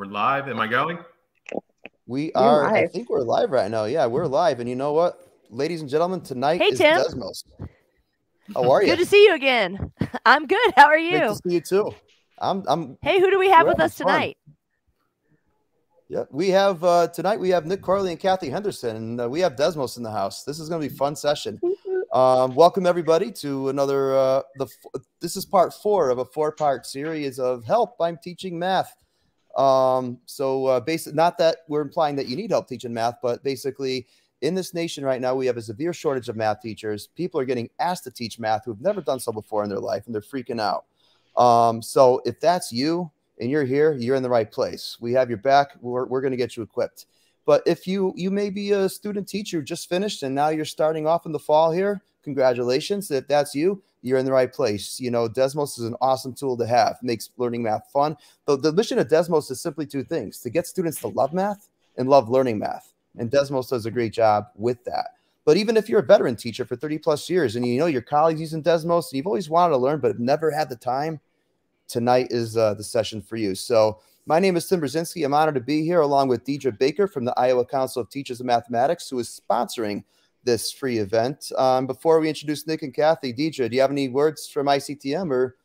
We're live. Am I going? We are. I think we're live right now. Yeah, we're live. And you know what, ladies and gentlemen, tonight hey, is Tim. Desmos. How are you? Good to see you again. I'm good. How are you? Good to see you too. I'm. I'm. Hey, who do we have with us tonight? Yeah, we have uh, tonight. We have Nick Corley and Kathy Henderson, and uh, we have Desmos in the house. This is going to be a fun session. Um, welcome everybody to another. Uh, the this is part four of a four-part series of help. I'm teaching math. Um, so uh, basically, not that we're implying that you need help teaching math, but basically, in this nation right now, we have a severe shortage of math teachers. People are getting asked to teach math who've never done so before in their life, and they're freaking out. Um, so if that's you and you're here, you're in the right place. We have your back. We're, we're going to get you equipped. But if you you may be a student teacher just finished and now you're starting off in the fall here, congratulations. If that's you, you're in the right place. You know, Desmos is an awesome tool to have, makes learning math fun. The, the mission of Desmos is simply two things to get students to love math and love learning math. And Desmos does a great job with that. But even if you're a veteran teacher for 30 plus years and you know your colleagues using Desmos and you've always wanted to learn but have never had the time, tonight is uh, the session for you. So, my name is Tim Brzezinski. I'm honored to be here along with Deidre Baker from the Iowa Council of Teachers of Mathematics, who is sponsoring this free event. Um, before we introduce Nick and Kathy, Deidre, do you have any words from ICTM or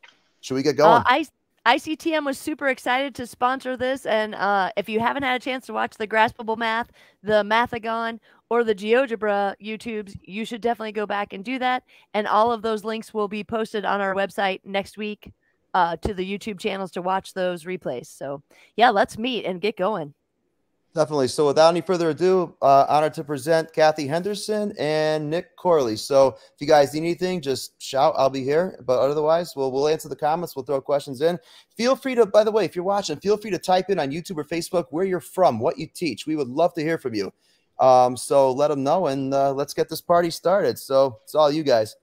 should we get going? Uh, I ICTM was super excited to sponsor this. And uh, if you haven't had a chance to watch the Graspable Math, the Mathigon, or the GeoGebra YouTubes, you should definitely go back and do that. And all of those links will be posted on our website next week uh, to the YouTube channels to watch those replays. So, yeah, let's meet and get going. Definitely. So, without any further ado, uh, honored to present Kathy Henderson and Nick Corley. So, if you guys need anything, just shout. I'll be here. But otherwise, we'll we'll answer the comments. We'll throw questions in. Feel free to. By the way, if you're watching, feel free to type in on YouTube or Facebook where you're from, what you teach. We would love to hear from you. Um, so let them know, and uh, let's get this party started. So it's all you guys.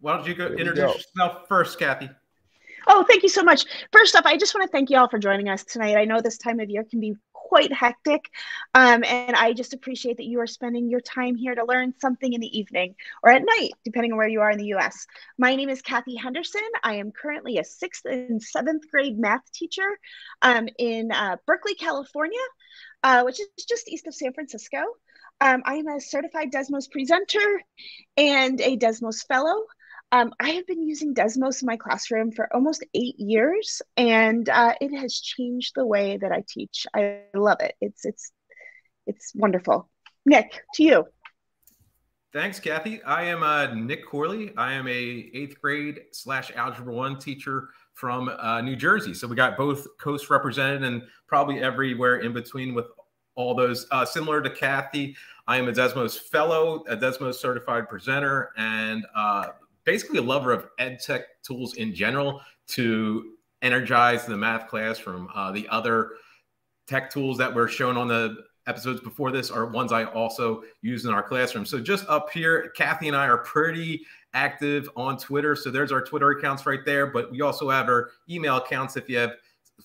Why don't you go introduce go. yourself first, Kathy? Oh, thank you so much. First off, I just want to thank you all for joining us tonight. I know this time of year can be quite hectic. Um, and I just appreciate that you are spending your time here to learn something in the evening or at night, depending on where you are in the US. My name is Kathy Henderson. I am currently a sixth and seventh grade math teacher um, in uh, Berkeley, California, uh, which is just east of San Francisco. Um, I am a certified Desmos presenter and a Desmos fellow. Um, I have been using Desmos in my classroom for almost eight years, and uh, it has changed the way that I teach. I love it. It's it's it's wonderful. Nick, to you. Thanks, Kathy. I am uh, Nick Corley. I am a eighth grade slash algebra one teacher from uh, New Jersey. So we got both coasts represented, and probably everywhere in between with all those. Uh, similar to Kathy, I am a Desmos fellow, a Desmos certified presenter, and uh, basically a lover of ed tech tools in general to energize the math classroom. Uh, the other tech tools that were shown on the episodes before this are ones I also use in our classroom. So just up here, Kathy and I are pretty active on Twitter. So there's our Twitter accounts right there. But we also have our email accounts if you have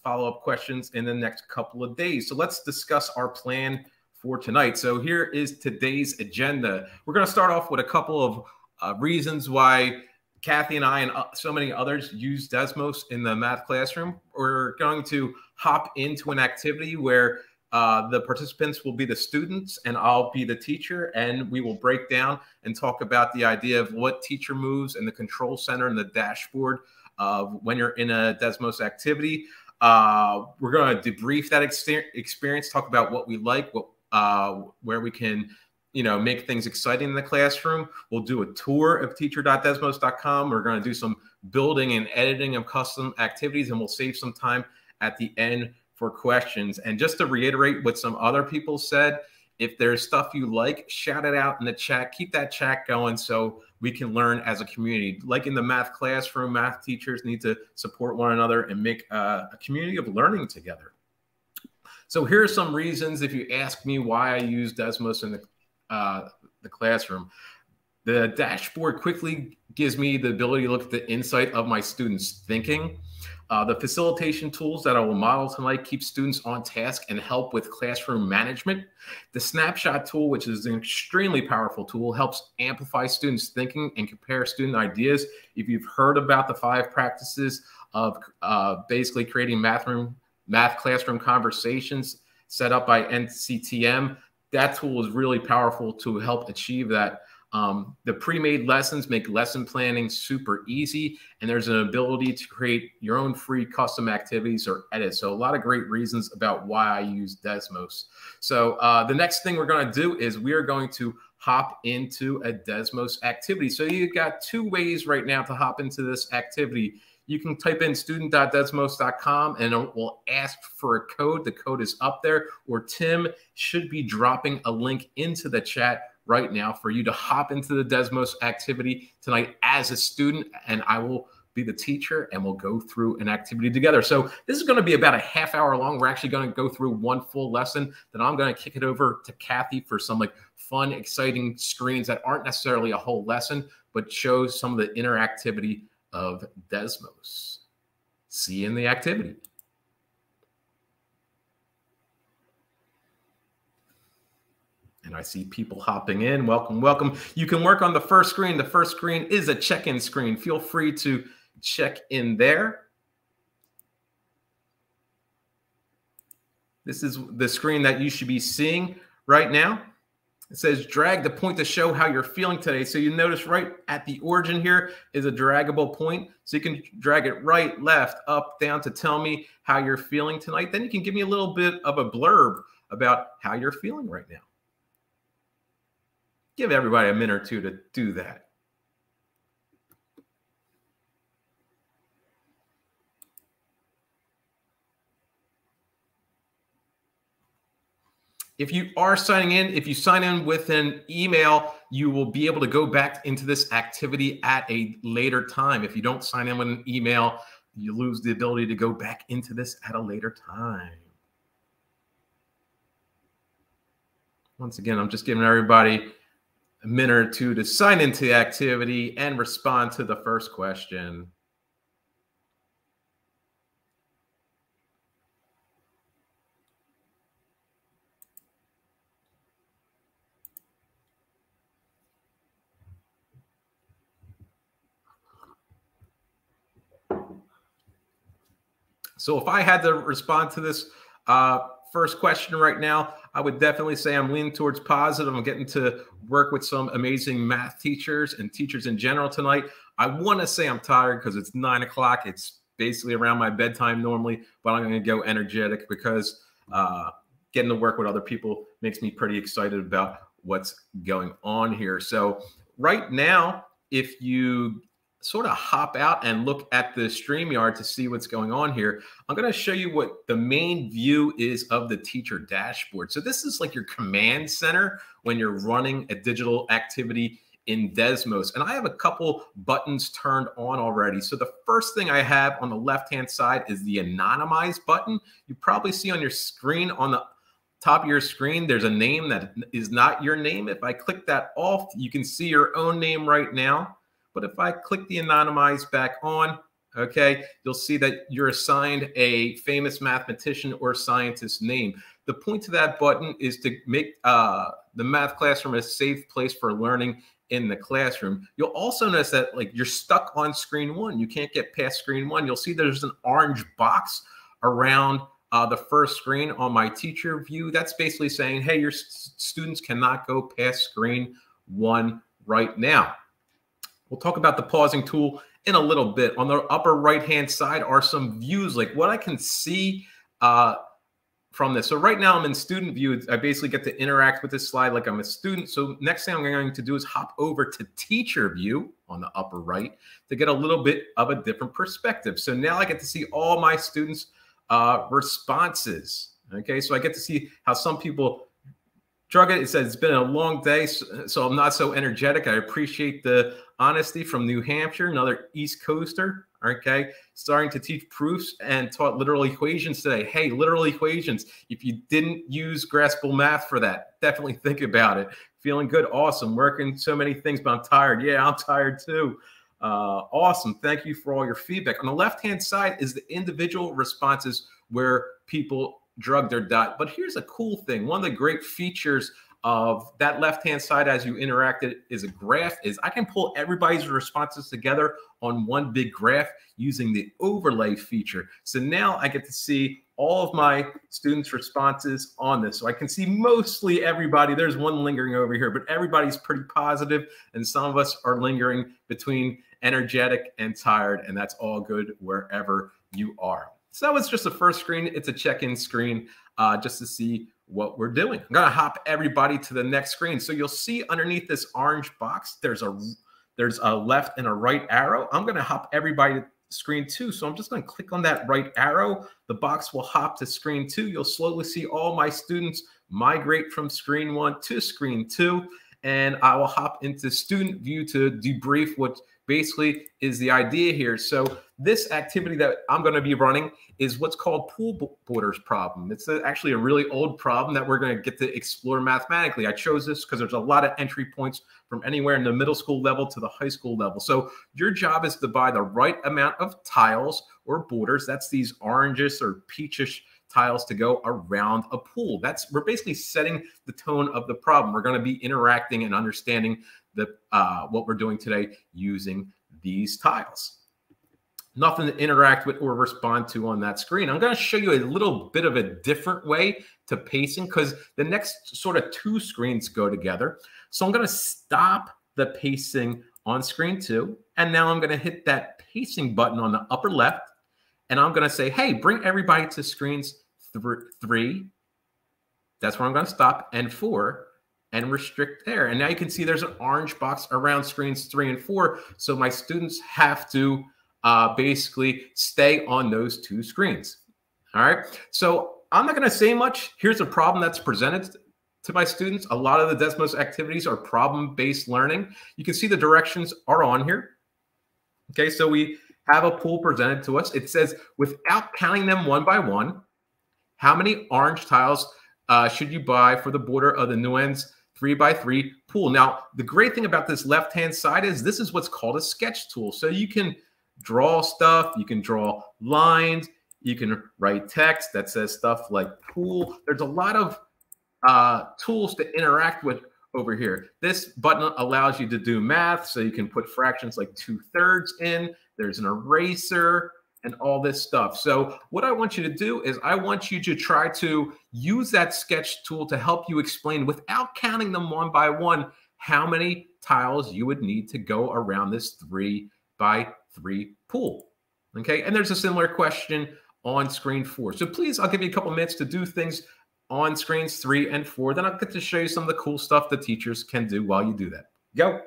follow-up questions in the next couple of days. So let's discuss our plan for tonight. So here is today's agenda. We're going to start off with a couple of uh, reasons why Kathy and I and uh, so many others use Desmos in the math classroom. We're going to hop into an activity where uh, the participants will be the students and I'll be the teacher, and we will break down and talk about the idea of what teacher moves and the control center and the dashboard uh, when you're in a Desmos activity. Uh, we're going to debrief that experience, talk about what we like, what uh, where we can you know, make things exciting in the classroom. We'll do a tour of teacher.desmos.com. We're going to do some building and editing of custom activities, and we'll save some time at the end for questions. And just to reiterate what some other people said, if there's stuff you like, shout it out in the chat. Keep that chat going so we can learn as a community. Like in the math classroom, math teachers need to support one another and make a, a community of learning together. So here are some reasons if you ask me why I use Desmos in the uh, the classroom. The dashboard quickly gives me the ability to look at the insight of my students' thinking. Uh, the facilitation tools that I will model tonight keep students on task and help with classroom management. The snapshot tool, which is an extremely powerful tool, helps amplify students' thinking and compare student ideas. If you've heard about the five practices of uh, basically creating math room math classroom conversations set up by NCTM. That tool is really powerful to help achieve that. Um, the pre-made lessons make lesson planning super easy, and there's an ability to create your own free custom activities or edits. So a lot of great reasons about why I use Desmos. So uh, the next thing we're going to do is we are going to hop into a Desmos activity. So you've got two ways right now to hop into this activity. You can type in student.desmos.com and it will ask for a code. The code is up there, or Tim should be dropping a link into the chat right now for you to hop into the Desmos activity tonight as a student, and I will be the teacher and we'll go through an activity together. So this is going to be about a half hour long. We're actually going to go through one full lesson. Then I'm going to kick it over to Kathy for some like fun, exciting screens that aren't necessarily a whole lesson, but show some of the interactivity of Desmos. See in the activity. And I see people hopping in. Welcome, welcome. You can work on the first screen. The first screen is a check-in screen. Feel free to check in there. This is the screen that you should be seeing right now. It says drag the point to show how you're feeling today. So you notice right at the origin here is a draggable point. So you can drag it right, left, up, down to tell me how you're feeling tonight. Then you can give me a little bit of a blurb about how you're feeling right now. Give everybody a minute or two to do that. If you are signing in, if you sign in with an email, you will be able to go back into this activity at a later time. If you don't sign in with an email, you lose the ability to go back into this at a later time. Once again, I'm just giving everybody a minute or two to sign into the activity and respond to the first question. So if I had to respond to this uh, first question right now, I would definitely say I'm leaning towards positive. I'm getting to work with some amazing math teachers and teachers in general tonight. I want to say I'm tired because it's nine o'clock. It's basically around my bedtime normally, but I'm going to go energetic because uh, getting to work with other people makes me pretty excited about what's going on here. So right now, if you sort of hop out and look at the StreamYard to see what's going on here, I'm going to show you what the main view is of the teacher dashboard. So this is like your command center when you're running a digital activity in Desmos. And I have a couple buttons turned on already. So the first thing I have on the left-hand side is the anonymize button. You probably see on your screen on the top of your screen, there's a name that is not your name. If I click that off, you can see your own name right now. But if I click the anonymize back on, okay, you'll see that you're assigned a famous mathematician or scientist name. The point to that button is to make uh, the math classroom a safe place for learning in the classroom. You'll also notice that like you're stuck on screen one. You can't get past screen one. You'll see there's an orange box around uh, the first screen on my teacher view. That's basically saying, hey, your students cannot go past screen one right now. We'll talk about the pausing tool in a little bit. On the upper right-hand side are some views, like what I can see uh, from this. So right now I'm in student view. I basically get to interact with this slide like I'm a student. So next thing I'm going to do is hop over to teacher view on the upper right to get a little bit of a different perspective. So now I get to see all my students' uh, responses. Okay, so I get to see how some people drug it. Says it's been a long day, so, so I'm not so energetic. I appreciate the Honesty from New Hampshire, another East Coaster. Okay, starting to teach proofs and taught literal equations today. Hey, literal equations. If you didn't use graspable math for that, definitely think about it. Feeling good, awesome. Working so many things, but I'm tired. Yeah, I'm tired too. Uh, awesome. Thank you for all your feedback. On the left hand side is the individual responses where people drug their dot. But here's a cool thing. One of the great features of that left-hand side as you interact it is a graph is I can pull everybody's responses together on one big graph using the overlay feature. So now I get to see all of my students' responses on this. So I can see mostly everybody. There's one lingering over here, but everybody's pretty positive, and some of us are lingering between energetic and tired, and that's all good wherever you are. So that was just the first screen. It's a check-in screen uh, just to see what we're doing. I'm gonna hop everybody to the next screen. So you'll see underneath this orange box, there's a there's a left and a right arrow. I'm gonna hop everybody to screen two. So I'm just gonna click on that right arrow. The box will hop to screen two. You'll slowly see all my students migrate from screen one to screen two. And I will hop into student view to debrief what basically is the idea here. So this activity that I'm going to be running is what's called pool borders problem. It's a, actually a really old problem that we're going to get to explore mathematically. I chose this because there's a lot of entry points from anywhere in the middle school level to the high school level. So your job is to buy the right amount of tiles or borders. That's these orangish or peachish tiles to go around a pool. That's we're basically setting the tone of the problem. We're going to be interacting and understanding the uh, what we're doing today using these tiles. Nothing to interact with or respond to on that screen. I'm going to show you a little bit of a different way to pacing because the next sort of two screens go together. So I'm going to stop the pacing on screen two. And now I'm going to hit that pacing button on the upper left. And I'm going to say, hey, bring everybody to screens th three. That's where I'm going to stop. And four and restrict there. And now you can see there's an orange box around screens three and four. So my students have to uh, basically stay on those two screens. All right. So I'm not going to say much. Here's a problem that's presented to my students. A lot of the Desmos activities are problem-based learning. You can see the directions are on here. Okay, so we have a pool presented to us. It says, without counting them one by one, how many orange tiles uh, should you buy for the border of the Nuens three by three pool? Now, the great thing about this left-hand side is this is what's called a sketch tool. So you can draw stuff, you can draw lines, you can write text that says stuff like pool. There's a lot of uh, tools to interact with over here. This button allows you to do math, so you can put fractions like two thirds in. There's an eraser and all this stuff. So what I want you to do is I want you to try to use that sketch tool to help you explain without counting them one by one, how many tiles you would need to go around this three by three pool. Okay, and there's a similar question on screen four. So please, I'll give you a couple minutes to do things on screens three and four. Then I'll get to show you some of the cool stuff the teachers can do while you do that. Go.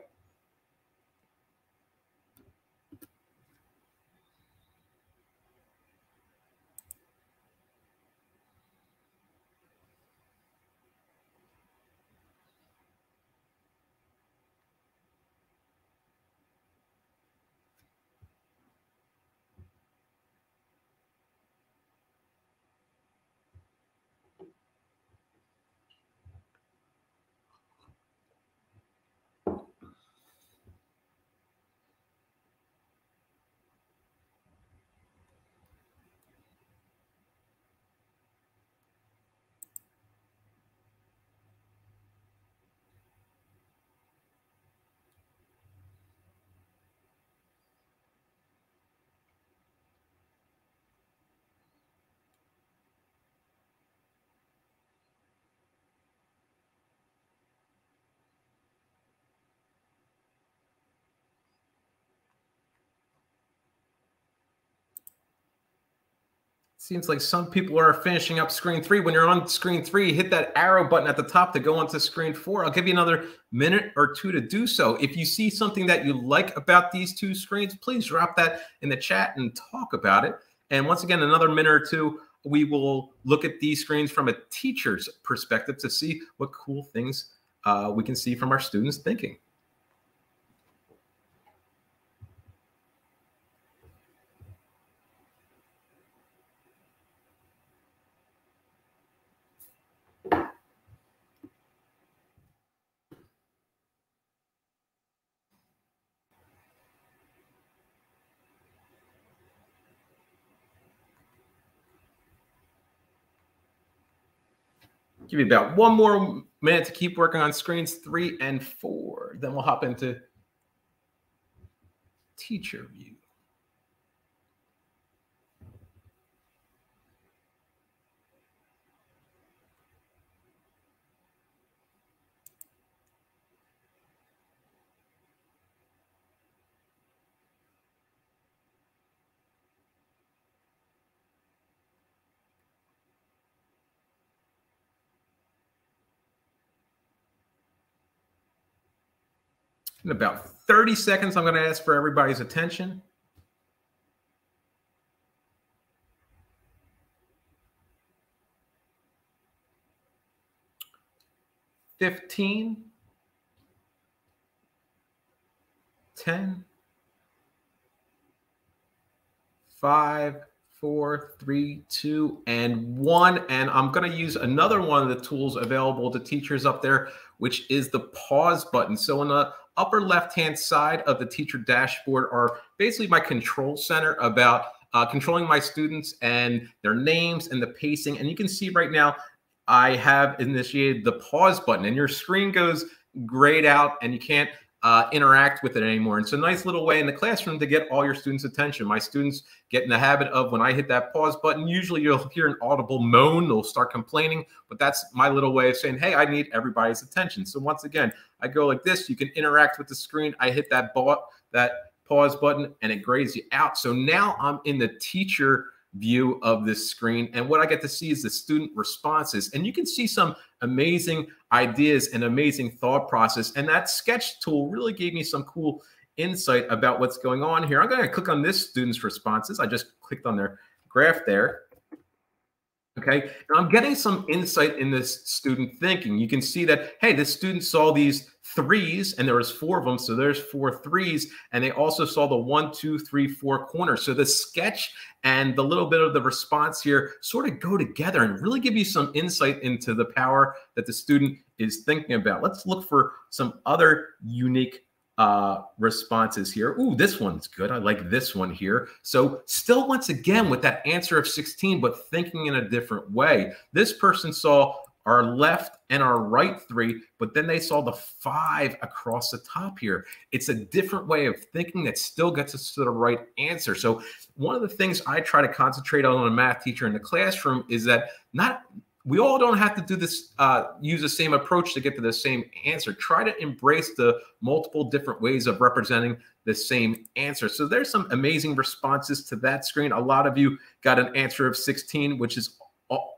Seems like some people are finishing up screen three. When you're on screen three, hit that arrow button at the top to go onto screen four. I'll give you another minute or two to do so. If you see something that you like about these two screens, please drop that in the chat and talk about it. And once again, another minute or two, we will look at these screens from a teacher's perspective to see what cool things uh, we can see from our students thinking. Give you about one more minute to keep working on screens three and four. Then we'll hop into teacher view. In about 30 seconds, I'm going to ask for everybody's attention. Fifteen, ten, five, four, three, two, and one. And I'm going to use another one of the tools available to teachers up there, which is the pause button. So in the upper left-hand side of the teacher dashboard are basically my control center about uh, controlling my students and their names and the pacing. And you can see right now, I have initiated the pause button and your screen goes grayed out and you can't uh, interact with it anymore. And it's a nice little way in the classroom to get all your students' attention. My students get in the habit of when I hit that pause button, usually you'll hear an audible moan, they'll start complaining, but that's my little way of saying, hey, I need everybody's attention. So once again, I go like this, you can interact with the screen. I hit that, that pause button and it grays you out. So now I'm in the teacher view of this screen. And what I get to see is the student responses. And you can see some amazing ideas and amazing thought process. And that sketch tool really gave me some cool insight about what's going on here. I'm going to click on this student's responses. I just clicked on their graph there. Okay, and I'm getting some insight in this student thinking. You can see that, hey, this student saw these threes and there was four of them. So there's four threes. And they also saw the one, two, three, four corners. So the sketch and the little bit of the response here sort of go together and really give you some insight into the power that the student is thinking about. Let's look for some other unique uh, responses here. Ooh, this one's good. I like this one here. So still once again with that answer of 16, but thinking in a different way. This person saw our left and our right three, but then they saw the five across the top here. It's a different way of thinking that still gets us to the right answer. So one of the things I try to concentrate on a math teacher in the classroom is that not we all don't have to do this uh, use the same approach to get to the same answer. Try to embrace the multiple different ways of representing the same answer. So there's some amazing responses to that screen. A lot of you got an answer of 16 which is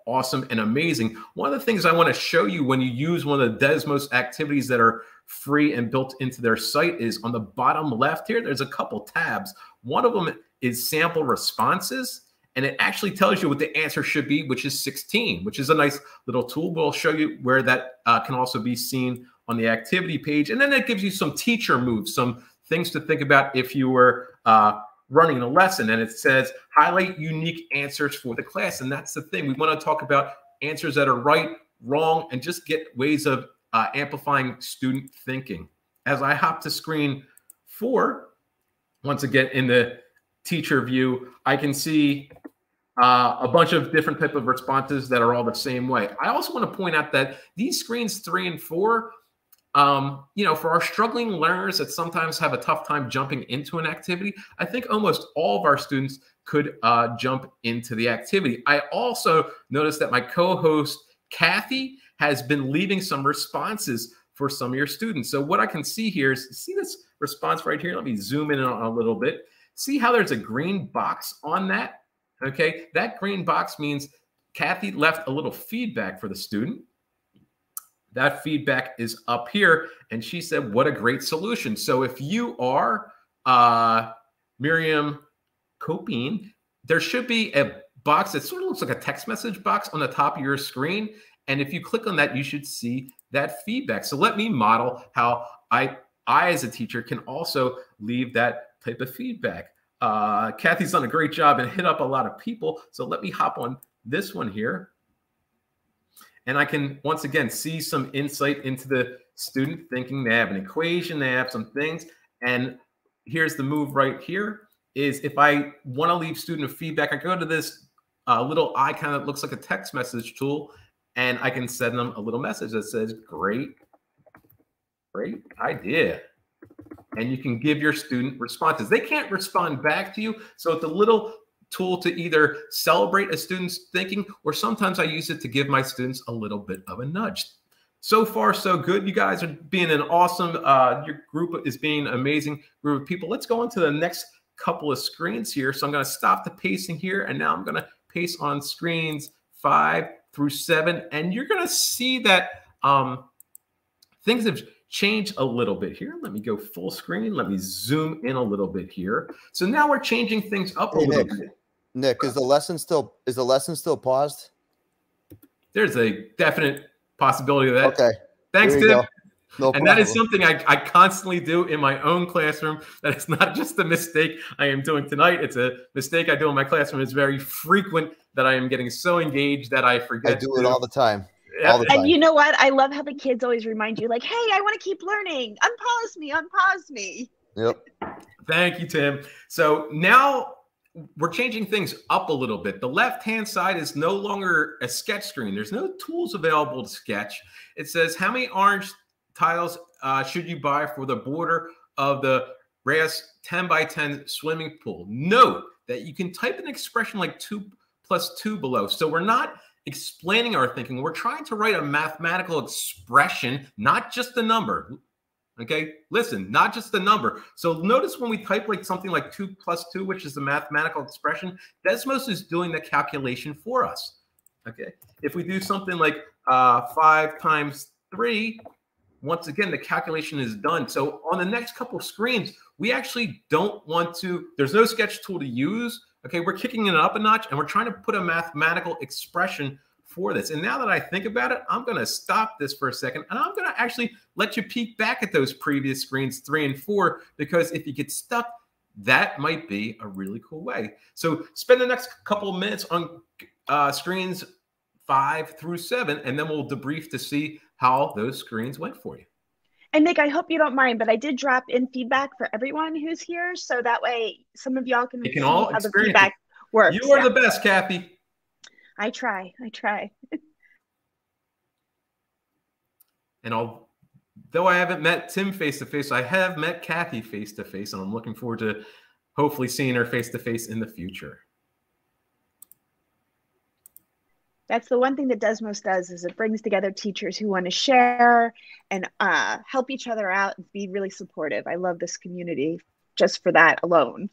awesome and amazing. One of the things i want to show you when you use one of the desmos activities that are free and built into their site is on the bottom left here there's a couple tabs. One of them is sample responses and it actually tells you what the answer should be, which is 16, which is a nice little tool. We'll show you where that uh, can also be seen on the activity page. And then it gives you some teacher moves, some things to think about if you were uh, running a lesson. And it says highlight unique answers for the class. And that's the thing. We want to talk about answers that are right, wrong, and just get ways of uh, amplifying student thinking. As I hop to screen four, once again in the teacher view, I can see uh, a bunch of different type of responses that are all the same way. I also want to point out that these screens three and four, um, you know, for our struggling learners that sometimes have a tough time jumping into an activity, I think almost all of our students could uh, jump into the activity. I also noticed that my co-host Kathy has been leaving some responses for some of your students. So what I can see here is see this response right here. Let me zoom in on a little bit. See how there's a green box on that? Okay, that green box means Kathy left a little feedback for the student. That feedback is up here. And she said, what a great solution. So if you are uh, Miriam Copine, there should be a box that sort of looks like a text message box on the top of your screen. And if you click on that, you should see that feedback. So let me model how I, I as a teacher can also leave that type of feedback. Uh, Kathy's done a great job and hit up a lot of people. So let me hop on this one here. And I can once again see some insight into the student thinking. They have an equation, they have some things. And here's the move right here is if I want to leave student feedback, I go to this uh, little icon that looks like a text message tool and I can send them a little message that says, great, great idea. And you can give your student responses. They can't respond back to you. So it's a little tool to either celebrate a student's thinking, or sometimes I use it to give my students a little bit of a nudge. So far, so good. You guys are being an awesome, uh, your group is being amazing group of people. Let's go into the next couple of screens here. So I'm going to stop the pacing here, and now I'm going to pace on screens five through seven. And you're going to see that um, things have changed a little bit here. Let me go full screen. Let me zoom in a little bit here. So now we're changing things up hey, a little Nick, bit. Nick, is the lesson still is the lesson still paused? There's a definite possibility of that. Okay. Thanks, Tim. No and that is something I, I constantly do in my own classroom. That is not just a mistake I am doing tonight. It's a mistake I do in my classroom. It's very frequent that I am getting so engaged that I forget. I do it time. All the time. And you know what? I love how the kids always remind you, like, hey, I want to keep learning. Unpause me, unpause me. Yep. Thank you, Tim. So now we're changing things up a little bit. The left hand side is no longer a sketch screen. There's no tools available to sketch. It says how many orange tiles uh, should you buy for the border of the Reyes 10 by 10 swimming pool. Note that you can type an expression like 2 plus 2 below. So we're not explaining our thinking. We're trying to write a mathematical expression, not just a number. Okay, listen, not just the number. So notice when we type like something like 2 plus 2, which is a mathematical expression, Desmos is doing the calculation for us. Okay, if we do something like uh, 5 times 3, once again, the calculation is done. So on the next couple screens, we actually don't want to, there's no sketch tool to use. Okay, we're kicking it up a notch and we're trying to put a mathematical expression for this. And now that I think about it, I'm going to stop this for a second and I'm going to actually let you peek back at those previous screens three and four, because if you get stuck, that might be a really cool way. So spend the next couple minutes on uh, screens five through seven, and then we'll debrief to see how those screens went for you. And Nick, I hope you don't mind, but I did drop in feedback for everyone who's here, so that way some of y'all can, you can all how the feedback it. works. You are yeah. the best, Kathy. I try. I try. and although I haven't met Tim face to face, I have met Kathy face to face, and I'm looking forward to hopefully seeing her face to face in the future. That's the one thing that Desmos does is it brings together teachers who want to share and uh, help each other out and be really supportive. I love this community just for that alone.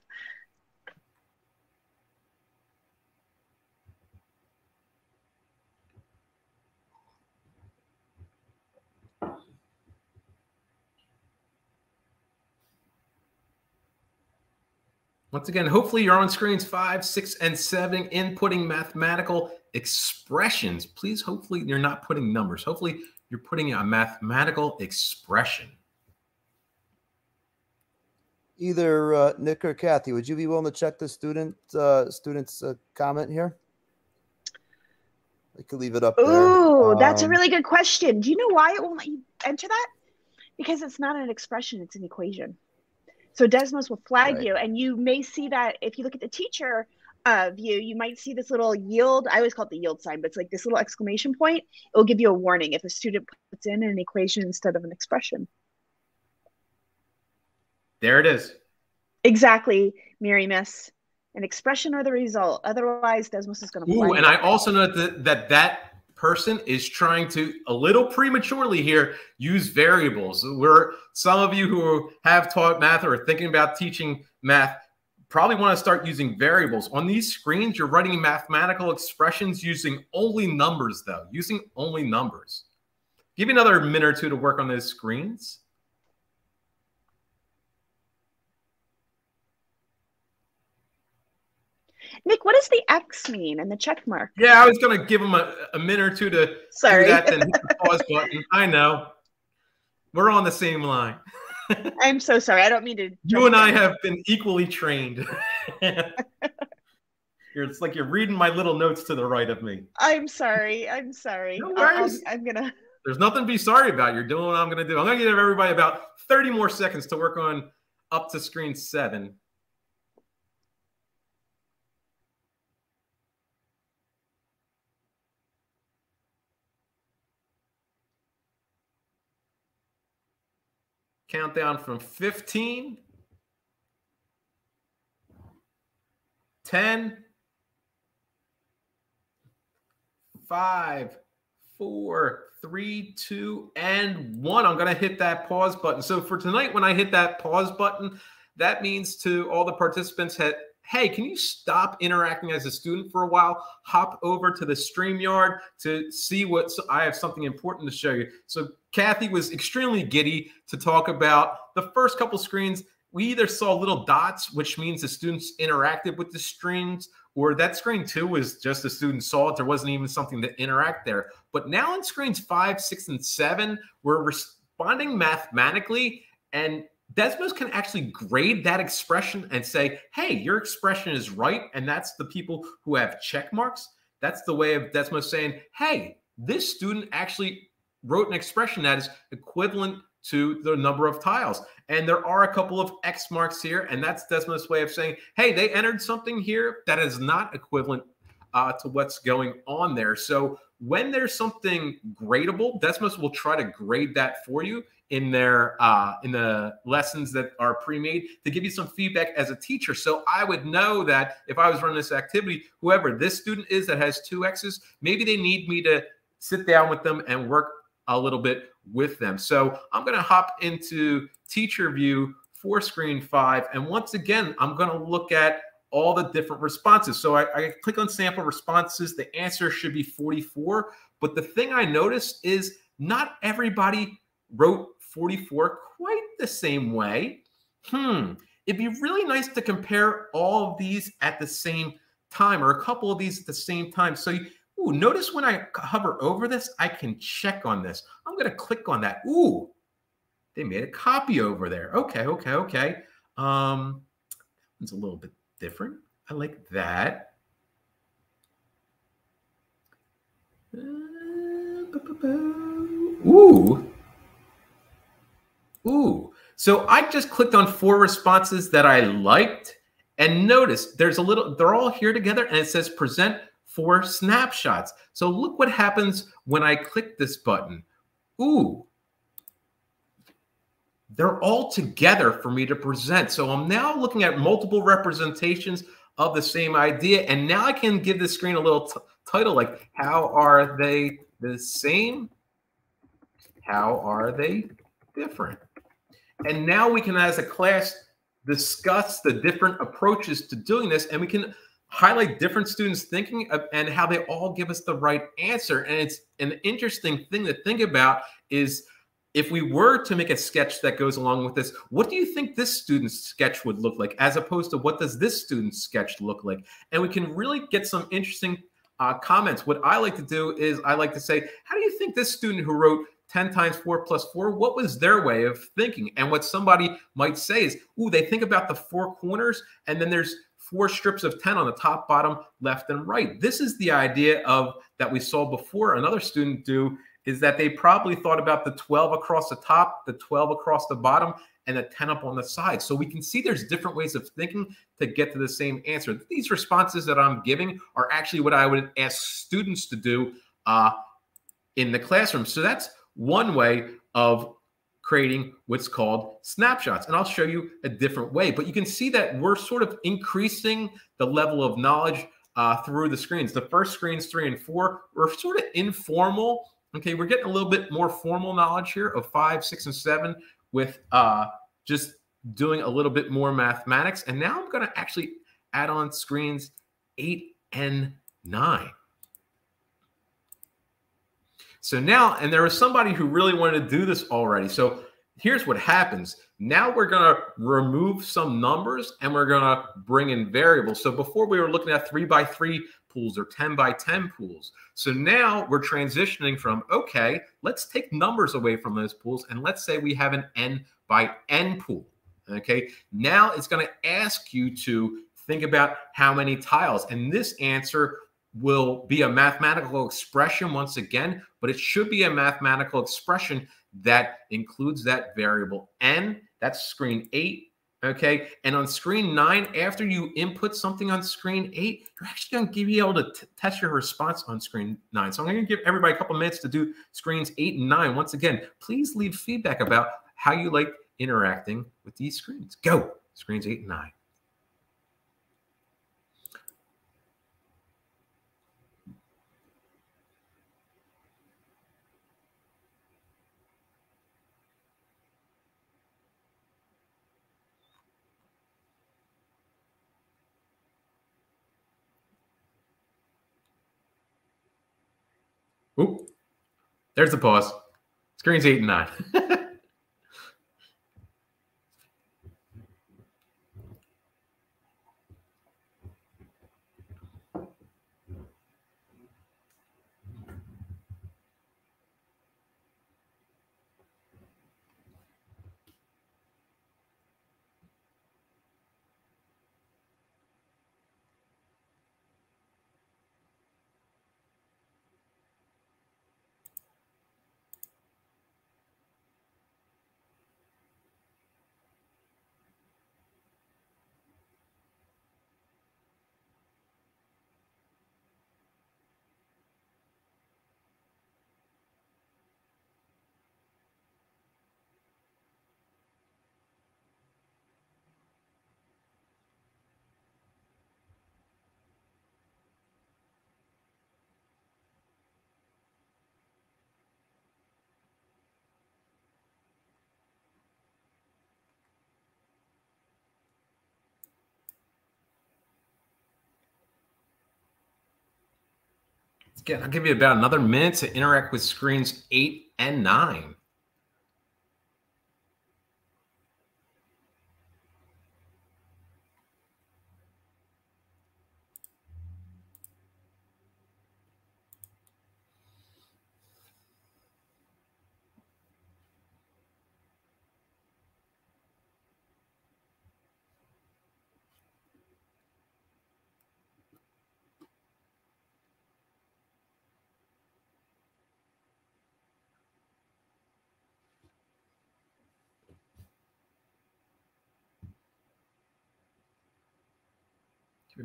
Once again, hopefully you're on screens five, six, and seven, inputting mathematical expressions. Please, hopefully you're not putting numbers. Hopefully you're putting a mathematical expression. Either uh, Nick or Kathy, would you be willing to check the student uh, student's uh, comment here? I could leave it up there. Ooh, um, that's a um, really good question. Do you know why it won't let you enter that? Because it's not an expression; it's an equation. So Desmos will flag right. you, and you may see that if you look at the teacher uh, view, you might see this little yield. I always call it the yield sign, but it's like this little exclamation point. It will give you a warning if a student puts in an equation instead of an expression. There it is. Exactly, Mary Miss. An expression or the result. Otherwise, Desmos is going to. Ooh, and I also know that that that person is trying to a little prematurely here use variables. Where some of you who have taught math or are thinking about teaching math probably want to start using variables. On these screens, you're writing mathematical expressions using only numbers, though, using only numbers. Give me another minute or two to work on those screens. Nick, what does the X mean and the check mark? Yeah, I was going to give him a, a minute or two to Sorry. do that and hit the pause button. I know. We're on the same line. I'm so sorry. I don't mean to. You and I have been equally trained. it's like you're reading my little notes to the right of me. I'm sorry. I'm sorry. No worries. I'm, I'm gonna. There's nothing to be sorry about. You're doing what I'm gonna do. I'm gonna give everybody about 30 more seconds to work on up to screen seven. Countdown from 15, 10, 5, 4, 3, 2, and 1. I'm going to hit that pause button. So for tonight, when I hit that pause button, that means to all the participants that hey, can you stop interacting as a student for a while? Hop over to the StreamYard to see what I have something important to show you. So Kathy was extremely giddy to talk about the first couple screens. We either saw little dots, which means the students interacted with the screens, or that screen two was just the student saw it. There wasn't even something to interact there. But now in screens five, six, and seven, we're responding mathematically and Desmos can actually grade that expression and say, hey, your expression is right. And that's the people who have check marks. That's the way of Desmos saying, hey, this student actually wrote an expression that is equivalent to the number of tiles. And there are a couple of X marks here. And that's Desmos' way of saying, hey, they entered something here that is not equivalent uh, to what's going on there. So when there's something gradable, Desmos will try to grade that for you in their uh, in the lessons that are pre-made to give you some feedback as a teacher. So I would know that if I was running this activity, whoever this student is that has two X's, maybe they need me to sit down with them and work a little bit with them. So I'm going to hop into teacher view for screen five. And once again, I'm going to look at all the different responses. So I, I click on sample responses. The answer should be 44. But the thing I notice is not everybody wrote 44 quite the same way. Hmm, it'd be really nice to compare all of these at the same time or a couple of these at the same time. So you, ooh, notice when I hover over this, I can check on this. I'm going to click on that. Ooh, they made a copy over there. Okay, okay, okay. Um, it's a little bit different. I like that. Uh, ooh, Ooh. So I just clicked on four responses that I liked. And notice there's a little, they're all here together and it says present four snapshots. So look what happens when I click this button. Ooh. They're all together for me to present. So I'm now looking at multiple representations of the same idea. And now I can give the screen a little title like, how are they the same? How are they different? And now we can, as a class, discuss the different approaches to doing this, and we can highlight different students' thinking of, and how they all give us the right answer. And it's an interesting thing to think about is if we were to make a sketch that goes along with this, what do you think this student's sketch would look like, as opposed to what does this student's sketch look like? And we can really get some interesting uh, comments. What I like to do is I like to say, how do you think this student who wrote 10 times 4 plus 4, what was their way of thinking? And what somebody might say is, ooh, they think about the four corners, and then there's four strips of 10 on the top, bottom, left, and right. This is the idea of that we saw before another student do is that they probably thought about the 12 across the top, the 12 across the bottom, and the 10 up on the side. So we can see there's different ways of thinking to get to the same answer. These responses that I'm giving are actually what I would ask students to do uh, in the classroom. So that's one way of creating what's called snapshots. And I'll show you a different way. But you can see that we're sort of increasing the level of knowledge uh, through the screens. The first screens, three and four, were sort of informal. Okay, we're getting a little bit more formal knowledge here of five, six, and seven with uh, just doing a little bit more mathematics. And now I'm going to actually add on screens eight and nine. So now, and there was somebody who really wanted to do this already. So here's what happens. Now we're going to remove some numbers and we're going to bring in variables. So before we were looking at three by three pools or 10 by 10 pools. So now we're transitioning from, okay, let's take numbers away from those pools and let's say we have an n by n pool. Okay, now it's going to ask you to think about how many tiles. And this answer will be a mathematical expression once again, but it should be a mathematical expression that includes that variable n. That's screen eight. Okay. And on screen nine, after you input something on screen eight, you're actually going to be able to test your response on screen nine. So I'm going to give everybody a couple minutes to do screens eight and nine. Once again, please leave feedback about how you like interacting with these screens. Go. Screens eight and nine. Oop. There's the pause. Screen's eight and nine. Again, I'll give you about another minute to interact with screens eight and nine.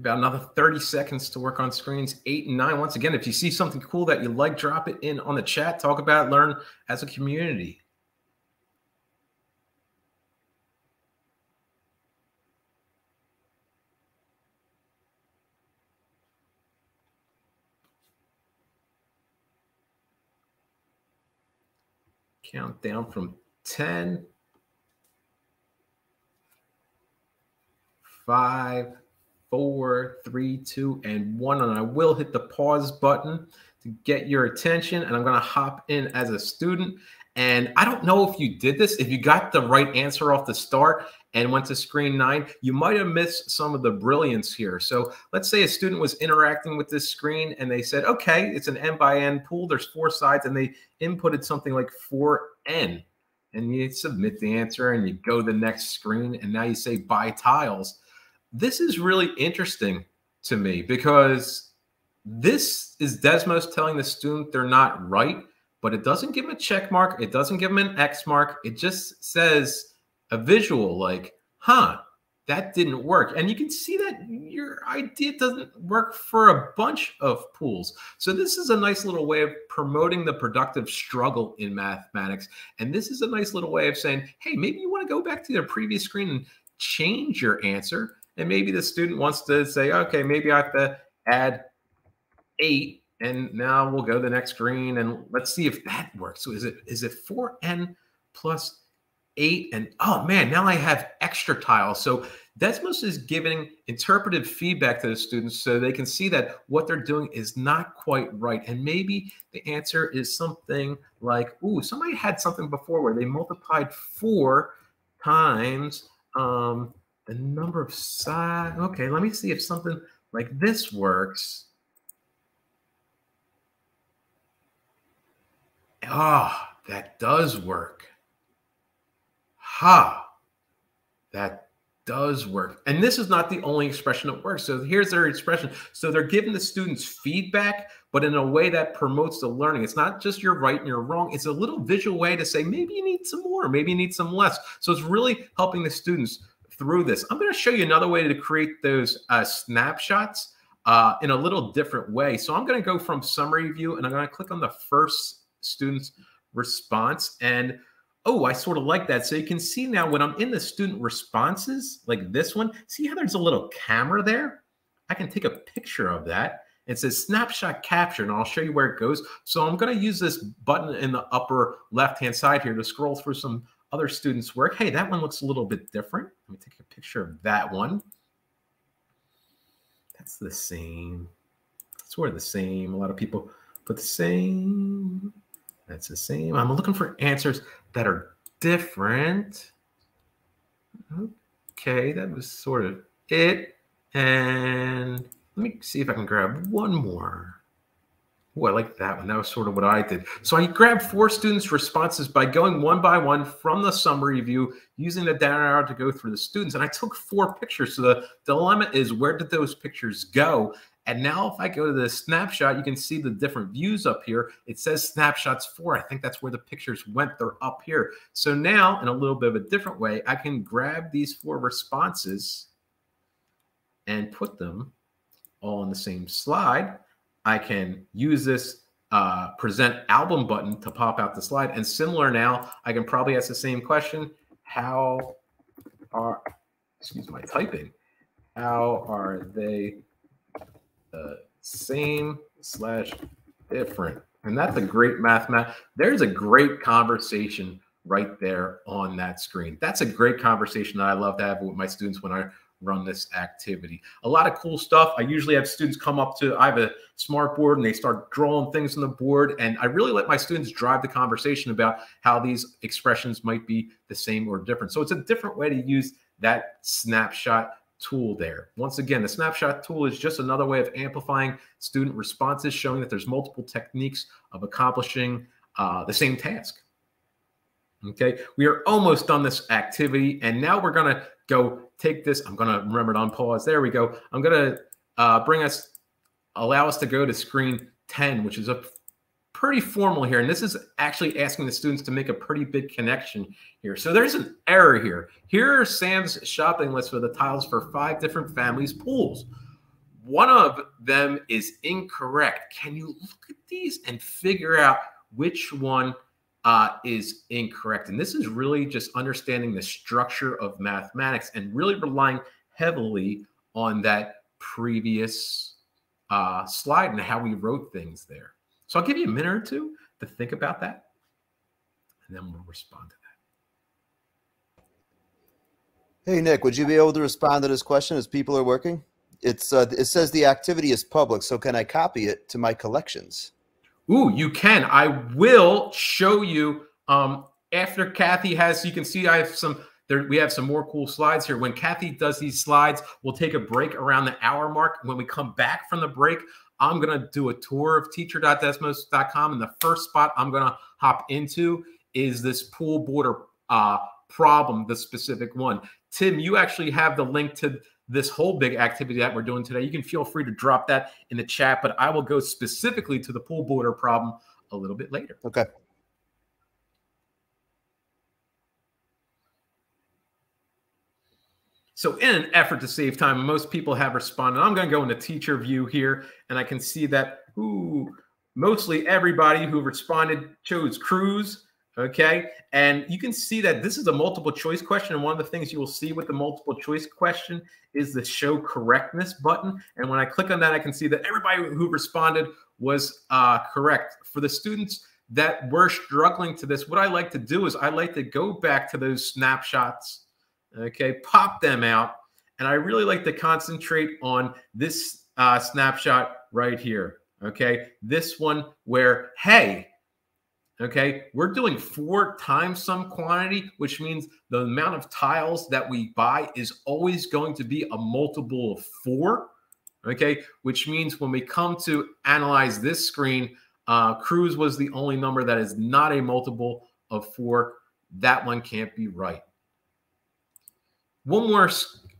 About another 30 seconds to work on screens eight and nine. Once again, if you see something cool that you like, drop it in on the chat. Talk about it, learn as a community. Count down from 10, 5, four, three, two, and one. And I will hit the pause button to get your attention. And I'm going to hop in as a student. And I don't know if you did this, if you got the right answer off the start and went to screen nine, you might have missed some of the brilliance here. So let's say a student was interacting with this screen and they said, okay, it's an n by n pool. There's four sides and they inputted something like 4n. And you submit the answer and you go to the next screen. And now you say buy tiles this is really interesting to me because this is Desmos telling the student they're not right, but it doesn't give them a check mark. It doesn't give them an X mark. It just says a visual like, huh, that didn't work. And you can see that your idea doesn't work for a bunch of pools. So this is a nice little way of promoting the productive struggle in mathematics. And this is a nice little way of saying, hey, maybe you want to go back to the previous screen and change your answer and maybe the student wants to say, okay, maybe I have to add eight, and now we'll go to the next screen and let's see if that works. So is it is it 4n plus eight? And oh man, now I have extra tiles. So Desmos is giving interpretive feedback to the students so they can see that what they're doing is not quite right. And maybe the answer is something like, ooh, somebody had something before where they multiplied four times um, the number of sides. Okay, let me see if something like this works. Ah, oh, that does work. Ha, that does work. And this is not the only expression that works. So here's their expression. So they're giving the students feedback, but in a way that promotes the learning. It's not just you're right and you're wrong. It's a little visual way to say maybe you need some more, maybe you need some less. So it's really helping the students through this. I'm going to show you another way to create those uh, snapshots uh, in a little different way. So I'm going to go from summary view and I'm going to click on the first student's response. And oh, I sort of like that. So you can see now when I'm in the student responses, like this one, see how there's a little camera there? I can take a picture of that. It says snapshot capture, and I'll show you where it goes. So I'm going to use this button in the upper left-hand side here to scroll through some other students' work. Hey, that one looks a little bit different. Let me take a picture of that one. That's the same. Sort of the same. A lot of people put the same. That's the same. I'm looking for answers that are different. Okay, that was sort of it. And let me see if I can grab one more. Oh, I like that one. That was sort of what I did. So I grabbed four students' responses by going one by one from the summary view, using the arrow to go through the students. And I took four pictures. So the dilemma is where did those pictures go? And now if I go to the snapshot, you can see the different views up here. It says snapshots four. I think that's where the pictures went. They're up here. So now in a little bit of a different way, I can grab these four responses and put them all on the same slide. I can use this uh, present album button to pop out the slide. And similar now, I can probably ask the same question. How are, excuse my typing, how are they the same slash different. And that's a great math math. There's a great conversation right there on that screen. That's a great conversation that I love to have with my students when I run this activity. A lot of cool stuff. I usually have students come up to, I have a smart board and they start drawing things on the board. And I really let my students drive the conversation about how these expressions might be the same or different. So it's a different way to use that snapshot tool there. Once again, the snapshot tool is just another way of amplifying student responses, showing that there's multiple techniques of accomplishing uh, the same task. Okay, we are almost done this activity, and now we're going to go take this. I'm going to remember it on pause. There we go. I'm going to uh, bring us, allow us to go to screen 10, which is a pretty formal here. And this is actually asking the students to make a pretty big connection here. So there's an error here. Here are Sam's shopping list for the tiles for five different families' pools. One of them is incorrect. Can you look at these and figure out which one uh, is incorrect? And this is really just understanding the structure of mathematics and really relying heavily on that previous uh, slide and how we wrote things there. So I'll give you a minute or two to think about that, and then we'll respond to that. Hey, Nick, would you be able to respond to this question as people are working? It's uh, it says the activity is public, so can I copy it to my collections? Ooh, you can. I will show you um, after Kathy has. You can see I have some. There, we have some more cool slides here. When Kathy does these slides, we'll take a break around the hour mark. When we come back from the break, I'm going to do a tour of teacher.desmos.com. And the first spot I'm going to hop into is this pool border uh, problem, the specific one. Tim, you actually have the link to this whole big activity that we're doing today. You can feel free to drop that in the chat, but I will go specifically to the pool border problem a little bit later. Okay. So in an effort to save time, most people have responded. I'm going to go into teacher view here, and I can see that ooh, mostly everybody who responded chose cruise. Okay. And you can see that this is a multiple choice question. And one of the things you will see with the multiple choice question is the show correctness button. And when I click on that, I can see that everybody who responded was uh, correct. For the students that were struggling to this, what I like to do is I like to go back to those snapshots Okay, pop them out. And I really like to concentrate on this uh, snapshot right here. Okay, this one where, hey, okay, we're doing four times some quantity, which means the amount of tiles that we buy is always going to be a multiple of four. Okay, which means when we come to analyze this screen, uh, cruise was the only number that is not a multiple of four. That one can't be right. One more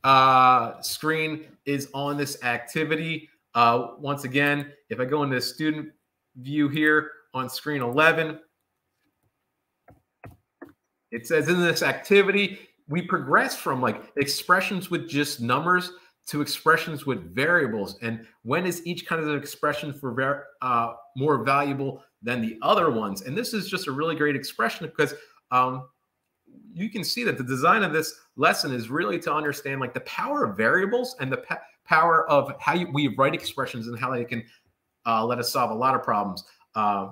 uh, screen is on this activity. Uh, once again, if I go into student view here on screen 11, it says in this activity, we progress from like expressions with just numbers to expressions with variables. And when is each kind of expression for uh, more valuable than the other ones? And this is just a really great expression because um, you can see that the design of this lesson is really to understand like the power of variables and the power of how you, we write expressions and how they can uh, let us solve a lot of problems. Uh,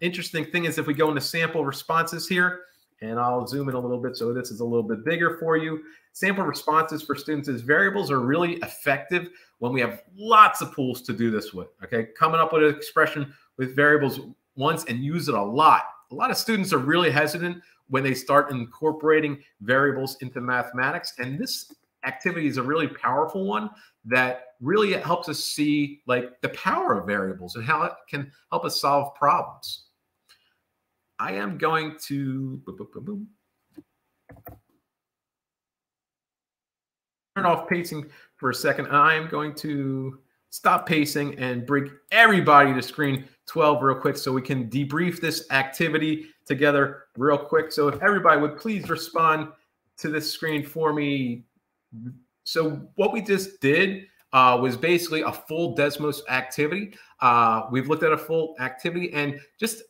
interesting thing is if we go into sample responses here, and I'll zoom in a little bit so this is a little bit bigger for you. Sample responses for students as variables are really effective when we have lots of pools to do this with. Okay, coming up with an expression with variables once and use it a lot. A lot of students are really hesitant when they start incorporating variables into mathematics, and this activity is a really powerful one that really helps us see like the power of variables and how it can help us solve problems. I am going to turn off pacing for a second. I am going to stop pacing and bring everybody to screen 12 real quick so we can debrief this activity together real quick. So if everybody would please respond to this screen for me. So what we just did uh, was basically a full Desmos activity. Uh, we've looked at a full activity and just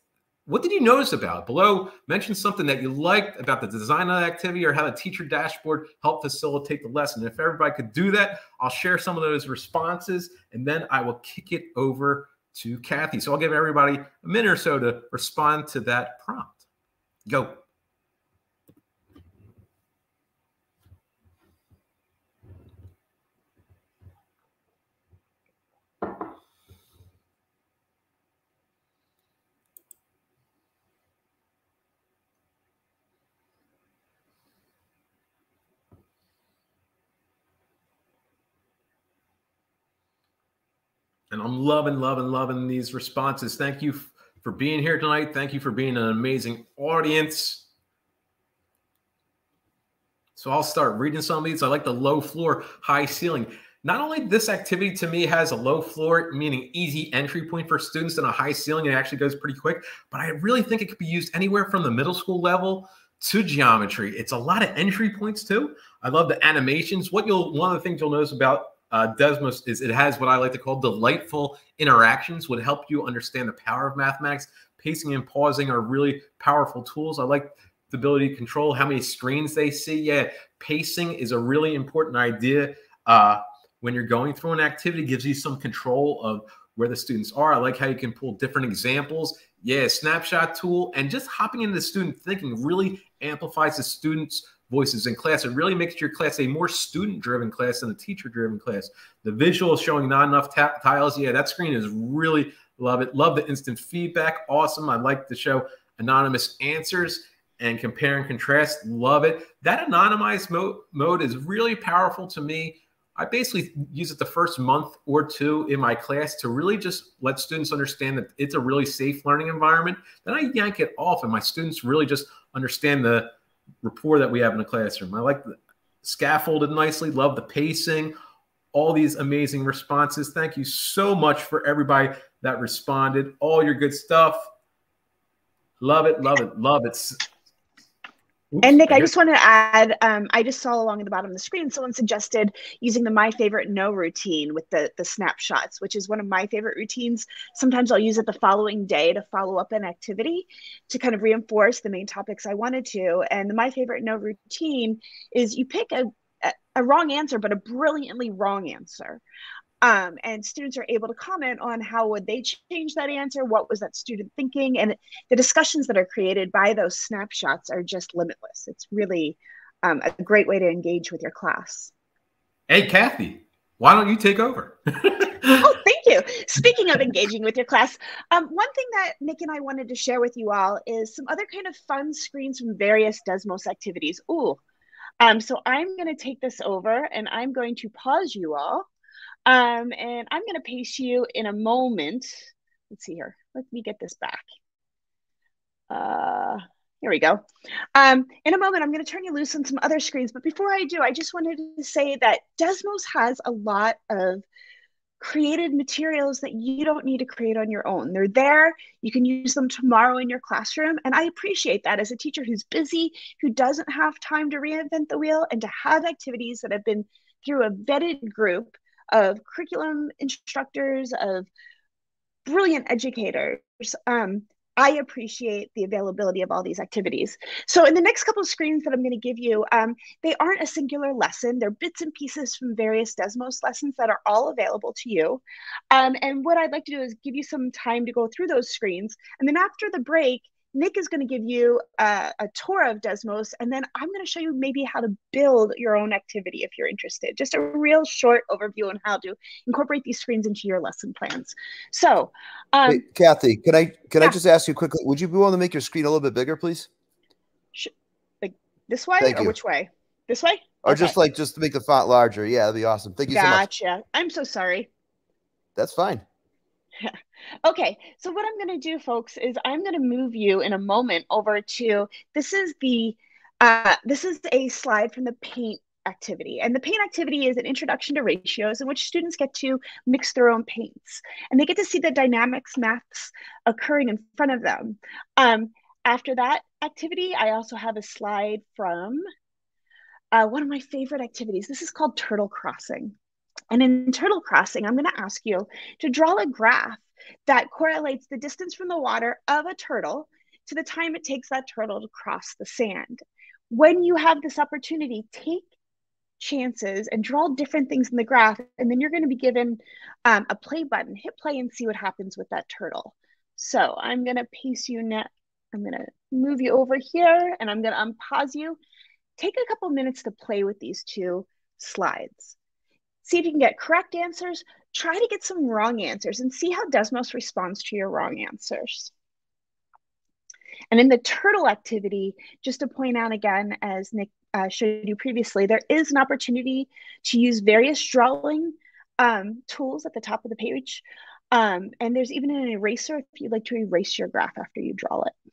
what did you notice about? Below, mention something that you liked about the design of the activity or how the teacher dashboard helped facilitate the lesson. If everybody could do that, I'll share some of those responses and then I will kick it over to Kathy. So I'll give everybody a minute or so to respond to that prompt. Go. And I'm loving, loving, loving these responses. Thank you for being here tonight. Thank you for being an amazing audience. So I'll start reading some of these. I like the low floor, high ceiling. Not only this activity to me has a low floor, meaning easy entry point for students, and a high ceiling, it actually goes pretty quick. But I really think it could be used anywhere from the middle school level to geometry. It's a lot of entry points too. I love the animations. What you'll one of the things you'll notice about uh, Desmos is it has what I like to call delightful interactions, would help you understand the power of mathematics. Pacing and pausing are really powerful tools. I like the ability to control how many screens they see. Yeah, pacing is a really important idea uh, when you're going through an activity. Gives you some control of where the students are. I like how you can pull different examples. Yeah, snapshot tool and just hopping into the student thinking really amplifies the students' voices in class. It really makes your class a more student driven class than a teacher driven class. The visual showing not enough tiles. Yeah, that screen is really love it. Love the instant feedback. Awesome. I like to show anonymous answers and compare and contrast. Love it. That anonymized mo mode is really powerful to me. I basically use it the first month or two in my class to really just let students understand that it's a really safe learning environment. Then I yank it off, and my students really just understand the rapport that we have in the classroom. I like the scaffolded nicely, love the pacing, all these amazing responses. Thank you so much for everybody that responded. All your good stuff. Love it, love it, love it. Oops, and Nick, I just want to add, um, I just saw along at the bottom of the screen, someone suggested using the My Favorite No routine with the, the snapshots, which is one of my favorite routines. Sometimes I'll use it the following day to follow up an activity to kind of reinforce the main topics I wanted to. And the My Favorite No routine is you pick a, a wrong answer, but a brilliantly wrong answer um, and students are able to comment on how would they change that answer what was that student thinking and the discussions that are created by those snapshots are just limitless. It's really um, a great way to engage with your class. Hey kathy why don't you take over? Oh thank you. Speaking of engaging with your class um, one thing that nick and i wanted to share with you all is some other kind of fun screens from various desmos activities. Ooh. Um, so i'm going to take this over and i'm going to pause you all um, and I'm going to pace you in a moment. Let's see here. Let me get this back. Uh, here we go. Um, in a moment, I'm going to turn you loose on some other screens. But before I do, I just wanted to say that Desmos has a lot of created materials that you don't need to create on your own. They're there. You can use them tomorrow in your classroom. And I appreciate that as a teacher who's busy, who doesn't have time to reinvent the wheel, and to have activities that have been through a vetted group of curriculum instructors, of brilliant educators. Um, I appreciate the availability of all these activities. So in the next couple of screens that I'm going to give you, um, they aren't a singular lesson. They're bits and pieces from various Desmos lessons that are all available to you. Um, and what I'd like to do is give you some time to go through those screens. And then after the break, Nick is going to give you a, a, tour of Desmos, and then I'm going to show you maybe how to build your own activity if you're interested. Just a real short overview on how to incorporate these screens into your lesson plans. So, um, hey, Kathy, can I can yeah. I just ask you quickly? Would you be willing to make your screen a little bit bigger, please? Like this way Thank or you. which way? This way? Or okay. just like just to make the font larger? Yeah, that'd be awesome. Thank you gotcha. so much. Gotcha. I'm so sorry. That's fine. okay, so what I'm going to do, folks, is I'm going to move you in a moment over to this is the uh, this is a slide from the paint activity. And the paint activity is an introduction to ratios in which students get to mix their own paints and they get to see the dynamics maths occurring in front of them. Um, after that activity, I also have a slide from uh, one of my favorite activities. This is called turtle crossing. And in turtle crossing, I'm going to ask you to draw a graph that correlates the distance from the water of a turtle to the time it takes that turtle to cross the sand. When you have this opportunity, take chances and draw different things in the graph, and then you're going to be given um, a play button. Hit play and see what happens with that turtle. So I'm going to pace you net. I'm going to move you over here, and I'm going to unpause you. Take a couple minutes to play with these two slides. See if you can get correct answers. Try to get some wrong answers and see how Desmos responds to your wrong answers. And in the turtle activity, just to point out again, as Nick uh, showed you previously, there is an opportunity to use various drawing um, tools at the top of the page. Um, and there's even an eraser if you'd like to erase your graph after you draw it.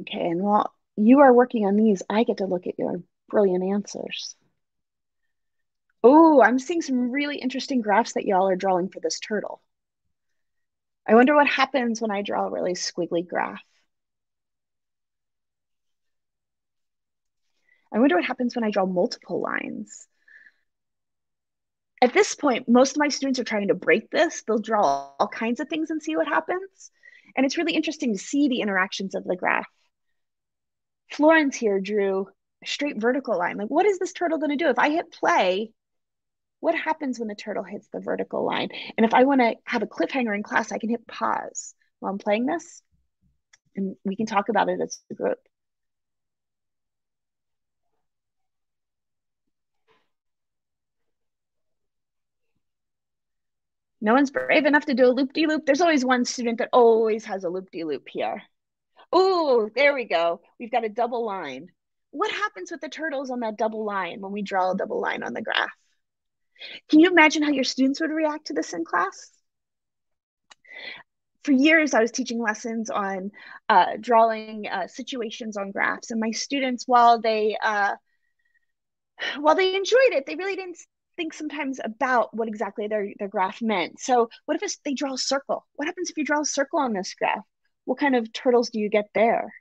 Okay, and while you are working on these, I get to look at your brilliant answers. Oh, I'm seeing some really interesting graphs that y'all are drawing for this turtle. I wonder what happens when I draw a really squiggly graph. I wonder what happens when I draw multiple lines. At this point, most of my students are trying to break this. They'll draw all kinds of things and see what happens. And it's really interesting to see the interactions of the graph. Florence here drew a straight vertical line. Like, what is this turtle going to do? If I hit play, what happens when the turtle hits the vertical line? And if I want to have a cliffhanger in class, I can hit pause while I'm playing this, and we can talk about it as a group. No one's brave enough to do a loop-de-loop. -loop. There's always one student that always has a loop-de-loop -loop here. Oh, there we go. We've got a double line. What happens with the turtles on that double line when we draw a double line on the graph? Can you imagine how your students would react to this in class? For years, I was teaching lessons on uh, drawing uh, situations on graphs, and my students, while they uh, while they enjoyed it, they really didn't think sometimes about what exactly their, their graph meant. So what if they draw a circle? What happens if you draw a circle on this graph? What kind of turtles do you get there?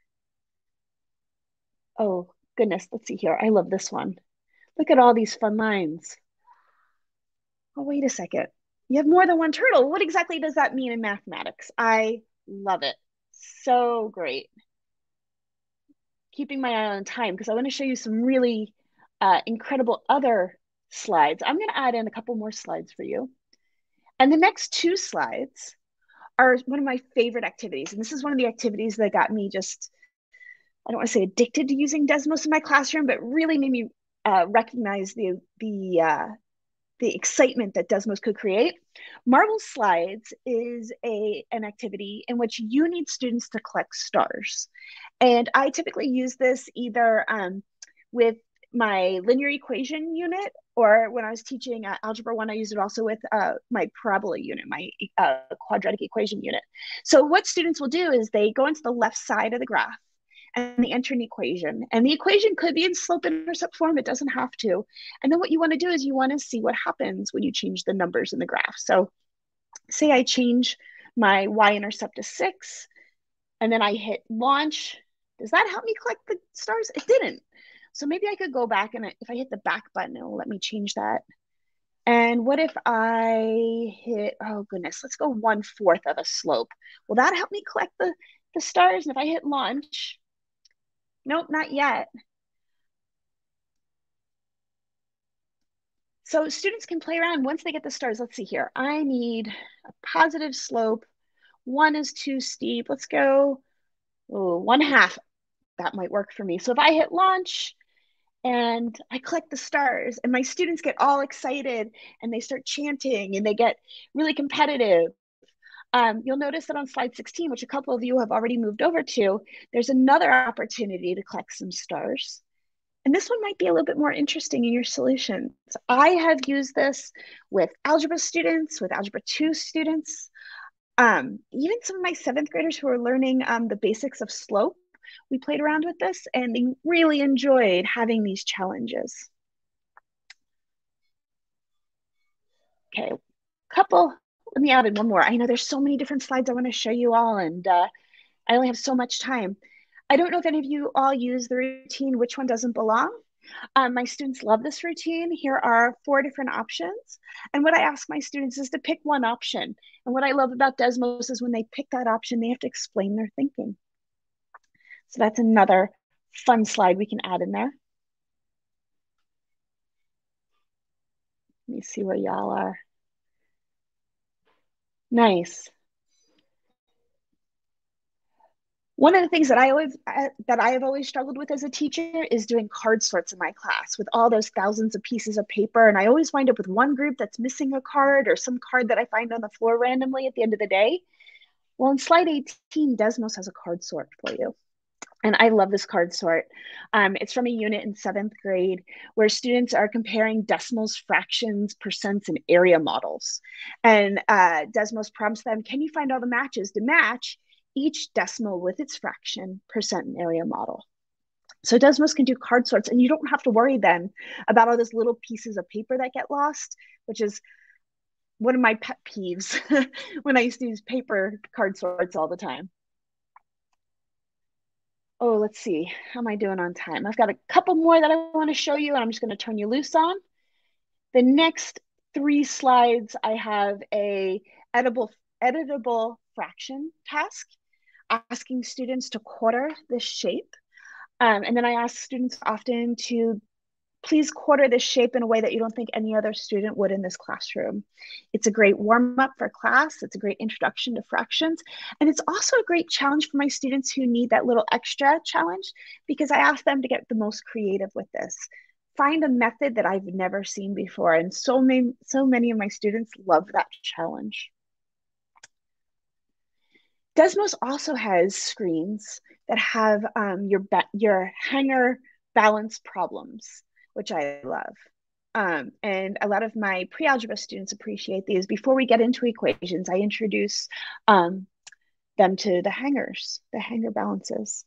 Oh, goodness. Let's see here. I love this one. Look at all these fun lines. Oh, wait a second. You have more than one turtle. What exactly does that mean in mathematics? I love it. So great. Keeping my eye on time because I want to show you some really uh, incredible other slides. I'm going to add in a couple more slides for you. And the next two slides are one of my favorite activities. And this is one of the activities that got me just, I don't want to say addicted to using Desmos in my classroom, but really made me uh, recognize the, the, uh, the excitement that Desmos could create. Marble Slides is a, an activity in which you need students to collect stars. And I typically use this either um, with my linear equation unit, or when I was teaching uh, Algebra 1, I used it also with uh, my parabola unit, my uh, quadratic equation unit. So what students will do is they go into the left side of the graph and they enter an equation. And the equation could be in slope-intercept form, it doesn't have to. And then what you wanna do is you wanna see what happens when you change the numbers in the graph. So say I change my y-intercept to six, and then I hit launch. Does that help me collect the stars? It didn't. So maybe I could go back and if I hit the back button, it will let me change that. And what if I hit, oh goodness, let's go one fourth of a slope. Will that help me collect the, the stars? And if I hit launch, nope, not yet. So students can play around once they get the stars. Let's see here. I need a positive slope. One is too steep. Let's go oh, one half. That might work for me. So if I hit launch and I collect the stars and my students get all excited and they start chanting and they get really competitive. Um, you'll notice that on slide 16, which a couple of you have already moved over to, there's another opportunity to collect some stars. And this one might be a little bit more interesting in your solutions. I have used this with algebra students, with algebra 2 students, um, even some of my seventh graders who are learning um, the basics of slope. We played around with this and they really enjoyed having these challenges. Okay, couple, let me add in one more. I know there's so many different slides I want to show you all and uh, I only have so much time. I don't know if any of you all use the routine, which one doesn't belong. Um, my students love this routine. Here are four different options. And what I ask my students is to pick one option. And what I love about Desmos is when they pick that option, they have to explain their thinking. So that's another fun slide we can add in there. Let me see where y'all are. Nice. one of the things that I always uh, that I have always struggled with as a teacher is doing card sorts in my class with all those thousands of pieces of paper, and I always wind up with one group that's missing a card or some card that I find on the floor randomly at the end of the day. Well, in slide 18, Desmos has a card sort for you. And I love this card sort. Um, it's from a unit in seventh grade where students are comparing decimals, fractions, percents, and area models. And uh, Desmos prompts them, can you find all the matches to match each decimal with its fraction, percent, and area model. So Desmos can do card sorts, and you don't have to worry then about all those little pieces of paper that get lost, which is one of my pet peeves when I used to use paper card sorts all the time. Oh, let's see. How am I doing on time? I've got a couple more that I want to show you, and I'm just going to turn you loose on. The next three slides, I have a editable, editable fraction task asking students to quarter this shape. Um, and then I ask students often to please quarter this shape in a way that you don't think any other student would in this classroom. It's a great warm up for class. It's a great introduction to fractions. And it's also a great challenge for my students who need that little extra challenge because I ask them to get the most creative with this. Find a method that I've never seen before. And so many, so many of my students love that challenge. Desmos also has screens that have um, your your hanger balance problems, which I love. Um, and a lot of my pre-algebra students appreciate these. Before we get into equations, I introduce um, them to the hangers, the hanger balances.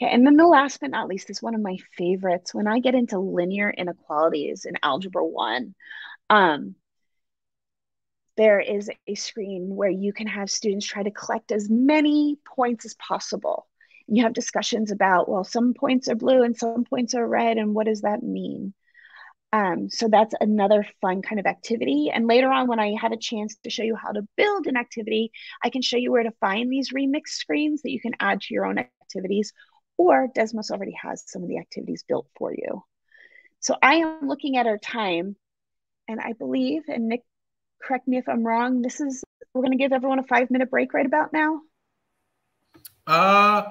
Okay, and then the last but not least is one of my favorites. When I get into linear inequalities in Algebra 1, um, there is a screen where you can have students try to collect as many points as possible. You have discussions about, well, some points are blue and some points are red, and what does that mean? Um, so that's another fun kind of activity. And later on, when I have a chance to show you how to build an activity, I can show you where to find these remix screens that you can add to your own activities, or Desmos already has some of the activities built for you. So I am looking at our time, and I believe, and Nick correct me if I'm wrong. This is we're going to give everyone a five minute break right about now. Uh,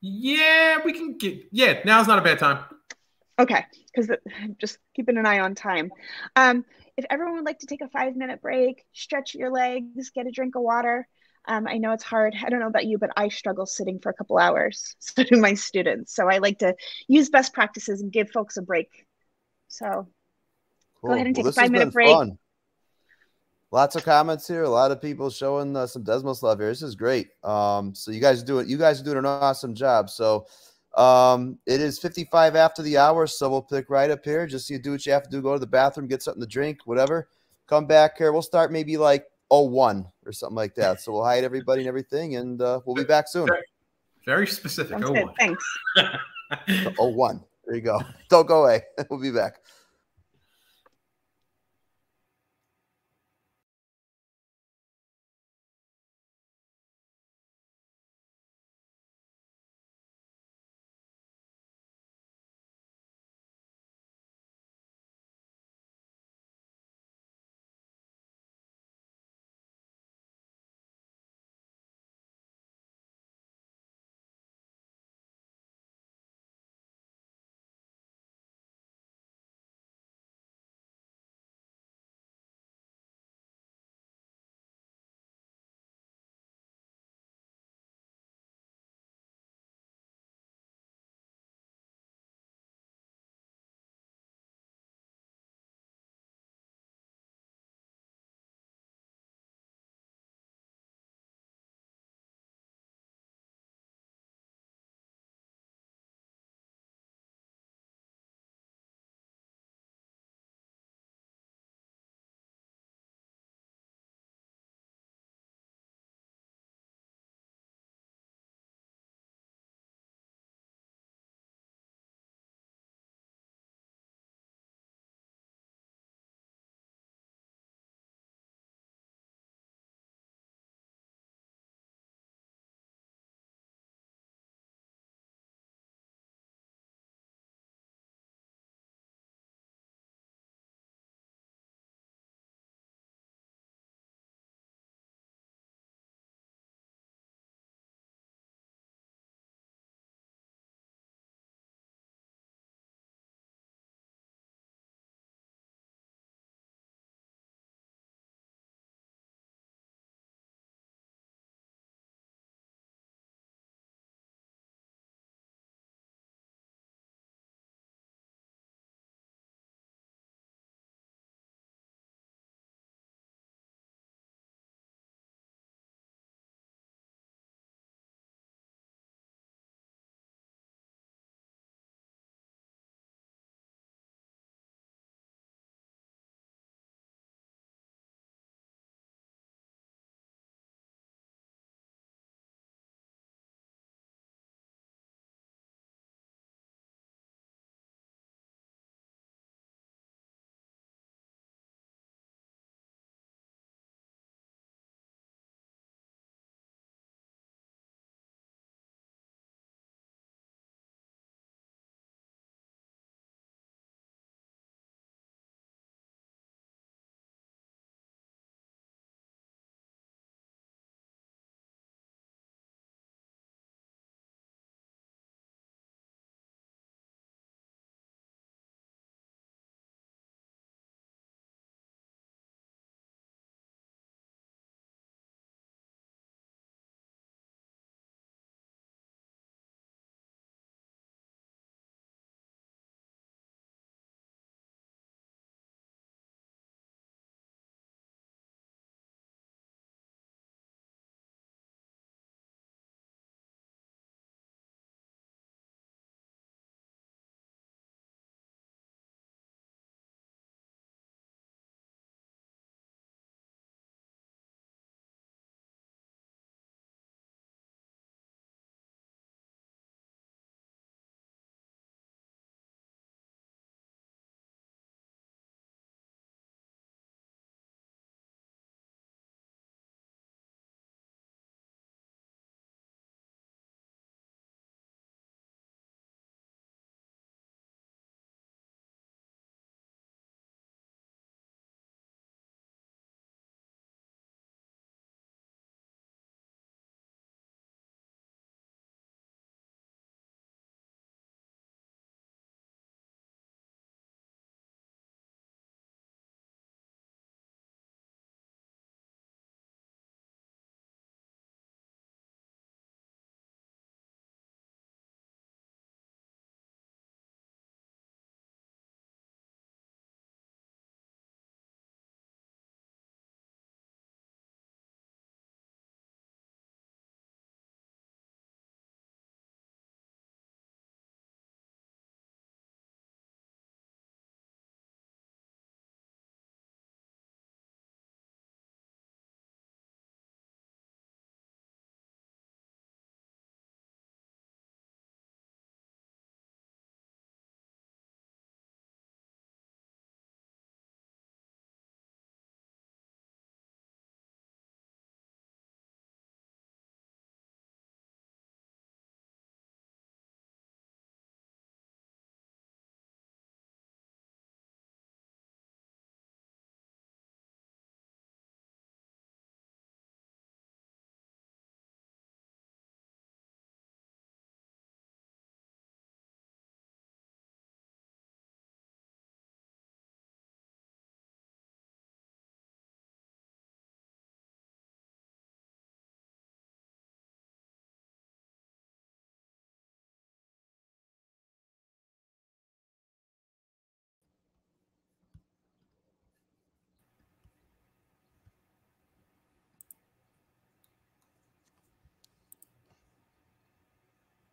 yeah, we can get. Yeah, now's not a bad time. Okay, because just keeping an eye on time. Um, if everyone would like to take a five minute break, stretch your legs, get a drink of water. Um, I know it's hard. I don't know about you, but I struggle sitting for a couple hours. So do my students. So I like to use best practices and give folks a break. So cool. go ahead and take well, a five minute break. Fun lots of comments here. A lot of people showing uh, some Desmos love here. This is great. Um, so you guys do it. You guys are doing an awesome job. So um, it is 55 after the hour. So we'll pick right up here. Just so you do what you have to do. Go to the bathroom, get something to drink, whatever. come back here. We'll start maybe like 01 or something like that. So we'll hide everybody and everything, and uh, we'll be back soon. Very specific. Sounds Oh, good. one. Thanks. 01. There you go. Don't go away. we'll be back.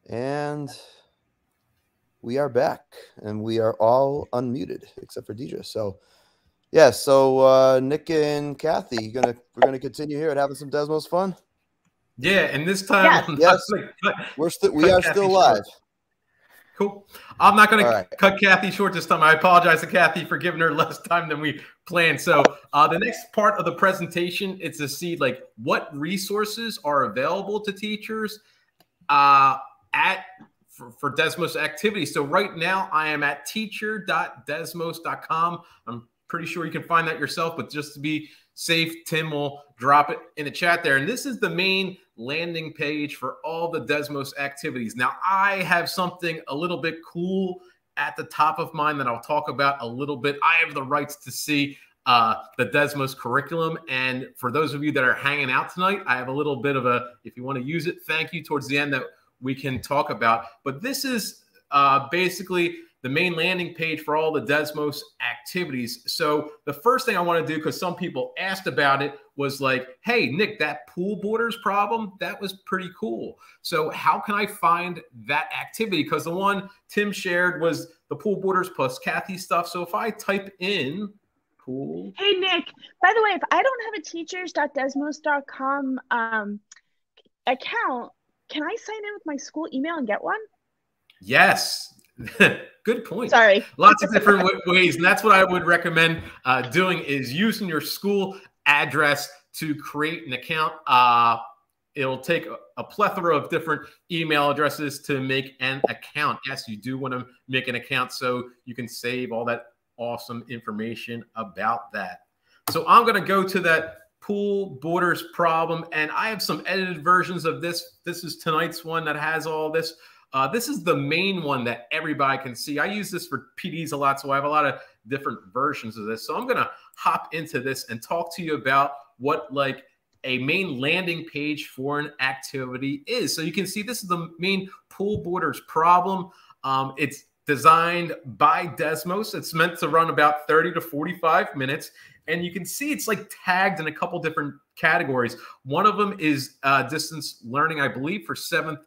And we are back and we are all unmuted except for Deidre. So yeah, so uh Nick and Kathy, gonna we're gonna continue here and having some Desmos fun. Yeah, and this time yes. yes. we're still we are still live. Short. Cool. I'm not going right. to cut Kathy short this time. I apologize to Kathy for giving her less time than we planned. So uh, the next part of the presentation is to see like what resources are available to teachers uh, at for, for Desmos activities. So right now I am at teacher.desmos.com. I'm pretty sure you can find that yourself, but just to be safe, Tim will drop it in the chat there. And this is the main landing page for all the Desmos activities. Now, I have something a little bit cool at the top of mine that I'll talk about a little bit. I have the rights to see uh, the Desmos curriculum. And for those of you that are hanging out tonight, I have a little bit of a, if you want to use it, thank you towards the end that we can talk about. But this is uh, basically the main landing page for all the Desmos activities. So the first thing I want to do, because some people asked about it, was like, hey, Nick, that pool borders problem, that was pretty cool. So how can I find that activity? Because the one Tim shared was the pool borders plus Kathy stuff. So if I type in pool. Hey, Nick, by the way, if I don't have a teachers.desmos.com um, account, can I sign in with my school email and get one? Yes. Good point. Sorry. Lots of different ways. And that's what I would recommend uh, doing is using your school address to create an account. Uh, it'll take a, a, plethora of different email addresses to make an account. Yes, you do want to make an account so you can save all that awesome information about that. So I'm going to go to that pool borders problem and I have some edited versions of this. This is tonight's one that has all this. Uh, this is the main one that everybody can see. I use this for PDs a lot, so I have a lot of different versions of this. So I'm going to hop into this and talk to you about what like a main landing page for an activity is. So you can see this is the main pool borders problem. Um, it's designed by Desmos. It's meant to run about 30 to 45 minutes. And you can see it's like tagged in a couple different categories. One of them is uh, distance learning, I believe, for seventh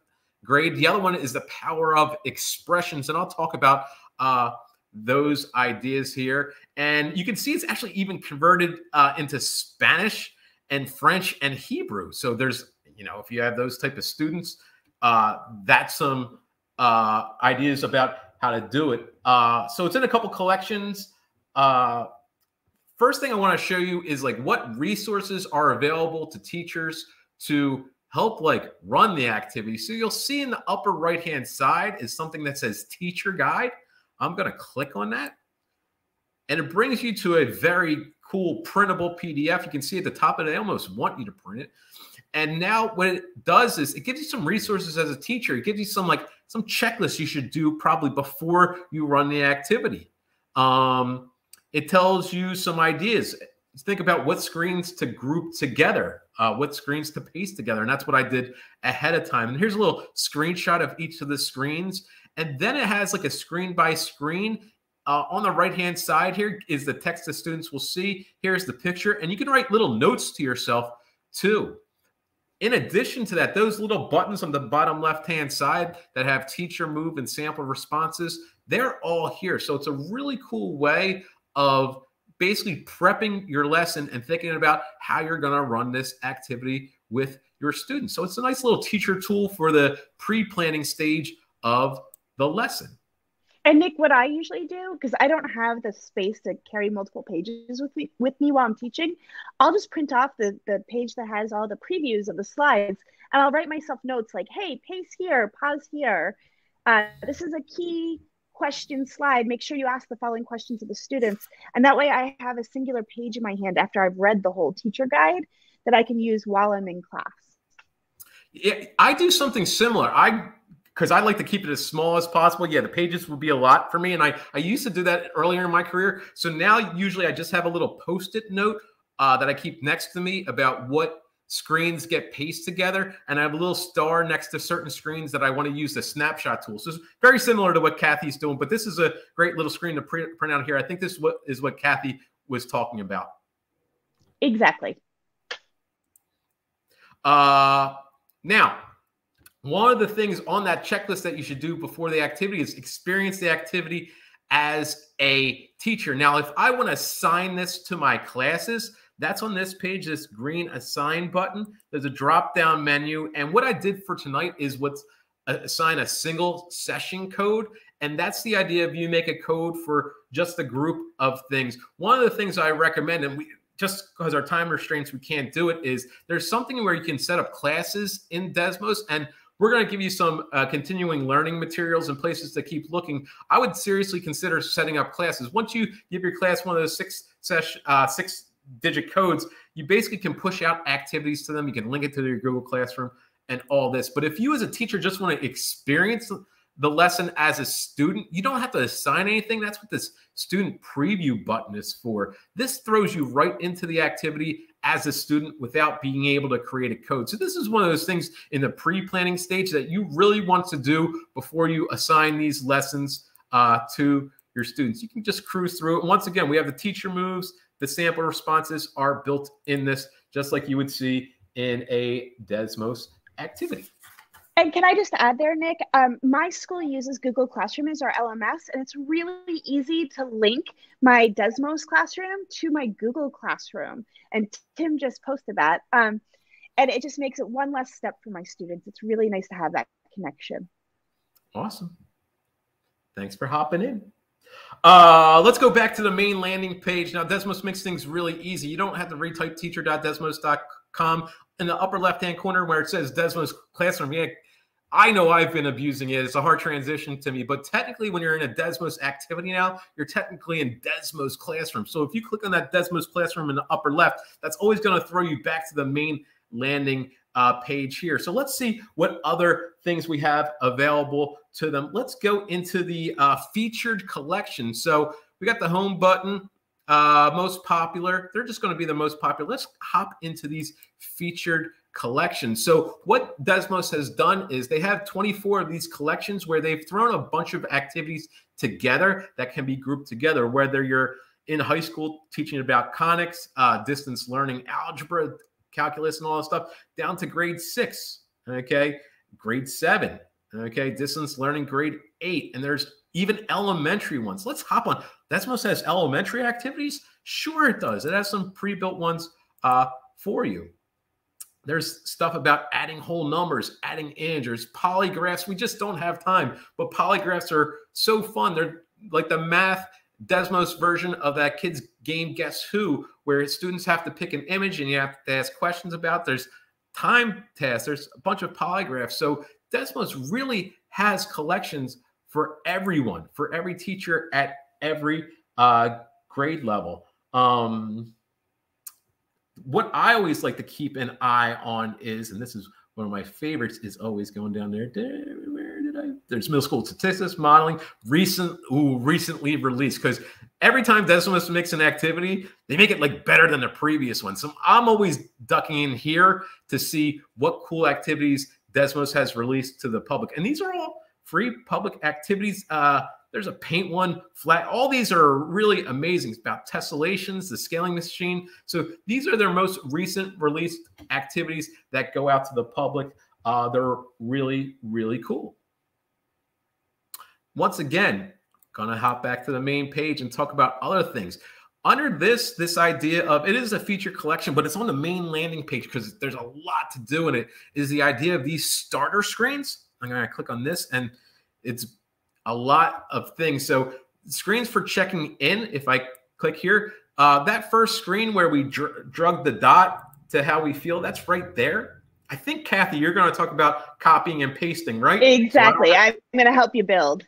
grade. The other one is the power of expressions. And I'll talk about uh, those ideas here. And you can see it's actually even converted uh, into Spanish and French and Hebrew. So there's, you know, if you have those type of students, uh, that's some uh, ideas about how to do it. Uh, so it's in a couple collections. First thing I want to show you is like what resources are available to teachers to help like run the activity. So you'll see in the upper right hand side is something that says teacher guide. I'm going to click on that and it brings you to a very cool printable PDF. You can see at the top of it, I almost want you to print it. And now what it does is it gives you some resources as a teacher. It gives you some like some checklists you should do probably before you run the activity. Um, it tells you some ideas. Think about what screens to group together, uh, what screens to paste together. And that's what I did ahead of time. And here's a little screenshot of each of the screens. And then it has like a screen by screen. Uh, on the right hand side here is the text the students will see. Here's the picture. And you can write little notes to yourself too. In addition to that, those little buttons on the bottom left hand side that have teacher move and sample responses, they're all here. So it's a really cool way of basically prepping your lesson and thinking about how you're going to run this activity with your students. So it's a nice little teacher tool for the pre planning stage of the lesson. And Nick, what I usually do, because I don't have the space to carry multiple pages with me with me while I'm teaching, I'll just print off the, the page that has all the previews of the slides and I'll write myself notes like, hey, pace here, pause here. Uh, this is a key question slide. Make sure you ask the following questions of the students. And that way I have a singular page in my hand after I've read the whole teacher guide that I can use while I'm in class. Yeah, I do something similar. I because I like to keep it as small as possible. Yeah, the pages would be a lot for me. And I, I used to do that earlier in my career. So now usually I just have a little post-it note uh, that I keep next to me about what screens get pasted together. And I have a little star next to certain screens that I want to use the snapshot tool. So it's very similar to what Kathy's doing, but this is a great little screen to print, print out here. I think this is what, is what Kathy was talking about. Exactly. Uh, now, one of the things on that checklist that you should do before the activity is experience the activity as a teacher. Now, if I want to assign this to my classes, that's on this page, this green assign button. There's a drop down menu. And what I did for tonight is what's assign a single session code. And that's the idea of you make a code for just a group of things. One of the things I recommend, and we just because our time restraints, we can't do it, is there's something where you can set up classes in Desmos. And we're going to give you some uh, continuing learning materials and places to keep looking. I would seriously consider setting up classes. Once you give your class one of those six session, uh, six digit codes, you basically can push out activities to them. You can link it to your Google Classroom and all this. But if you as a teacher just want to experience the lesson as a student, you don't have to assign anything. That's what this student preview button is for. This throws you right into the activity as a student without being able to create a code. So this is one of those things in the pre-planning stage that you really want to do before you assign these lessons uh, to your students. You can just cruise through it. Once again, we have the teacher moves. The sample responses are built in this, just like you would see in a Desmos activity. And can I just add there, Nick? Um, my school uses Google Classroom as our LMS, and it's really easy to link my Desmos classroom to my Google Classroom. And Tim just posted that. Um, and it just makes it one less step for my students. It's really nice to have that connection. Awesome. Thanks for hopping in. Uh, let's go back to the main landing page. Now, Desmos makes things really easy. You don't have to retype teacher.desmos.com in the upper left-hand corner where it says Desmos Classroom. Yeah, I know I've been abusing it. It's a hard transition to me, but technically, when you're in a Desmos activity now, you're technically in Desmos Classroom. So if you click on that Desmos Classroom in the upper left, that's always going to throw you back to the main landing uh, page here. So let's see what other things we have available to them. Let's go into the uh, featured collection. So we got the home button, uh, most popular. They're just going to be the most popular. Let's hop into these featured collections. So what Desmos has done is they have 24 of these collections where they've thrown a bunch of activities together that can be grouped together, whether you're in high school teaching about conics, uh, distance learning, algebra, calculus, and all that stuff, down to grade six, okay, grade seven, okay, distance learning, grade eight, and there's even elementary ones. Let's hop on. That's Desmos has elementary activities. Sure, it does. It has some pre-built ones uh, for you. There's stuff about adding whole numbers, adding integers, polygraphs. We just don't have time. But polygraphs are so fun. They're like the math Desmos version of that kid's game Guess Who, where students have to pick an image and you have to ask questions about. There's time tests, There's a bunch of polygraphs. So Desmos really has collections for everyone, for every teacher at every uh, grade level. Um, what I always like to keep an eye on is, and this is one of my favorites, is always going down there. I? There's middle school statistics, modeling, recent, recently released. Because every time Desmos makes an activity, they make it like better than the previous one. So I'm always ducking in here to see what cool activities Desmos has released to the public, and these are all free public activities. Uh, there's a paint one flat. All these are really amazing. It's about tessellations, the scaling machine. So these are their most recent released activities that go out to the public. Uh, they're really, really cool. Once again, gonna hop back to the main page and talk about other things. Under this, this idea of it is a feature collection, but it's on the main landing page because there's a lot to do in it. Is the idea of these starter screens? I'm gonna click on this, and it's a lot of things. So screens for checking in, if I click here, uh, that first screen where we dr drug the dot to how we feel, that's right there. I think, Kathy, you're going to talk about copying and pasting, right? Exactly. So I'm going to help you build.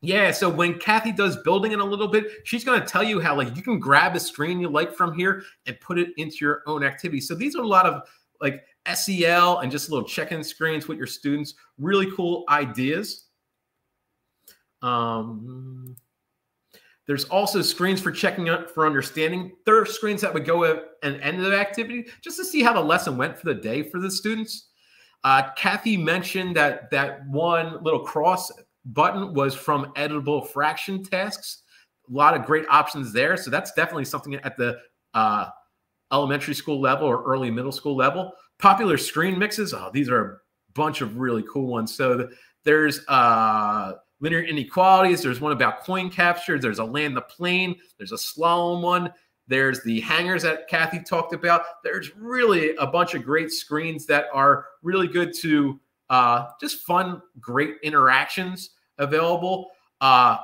Yeah, so when Kathy does building in a little bit, she's going to tell you how like you can grab a screen you like from here and put it into your own activity. So these are a lot of like SEL and just little check-in screens with your students. Really cool ideas. Um, there's also screens for checking up for understanding. There are screens that would go at an end of the activity just to see how the lesson went for the day for the students. Uh, Kathy mentioned that that one little cross button was from editable fraction tasks. A lot of great options there. So that's definitely something at the uh, elementary school level or early middle school level. Popular screen mixes. Oh, these are a bunch of really cool ones. So the, there's uh, linear inequalities. There's one about coin capture. There's a land the plane. There's a slalom one. There's the hangers that Kathy talked about. There's really a bunch of great screens that are really good to uh, just fun, great interactions available. Uh,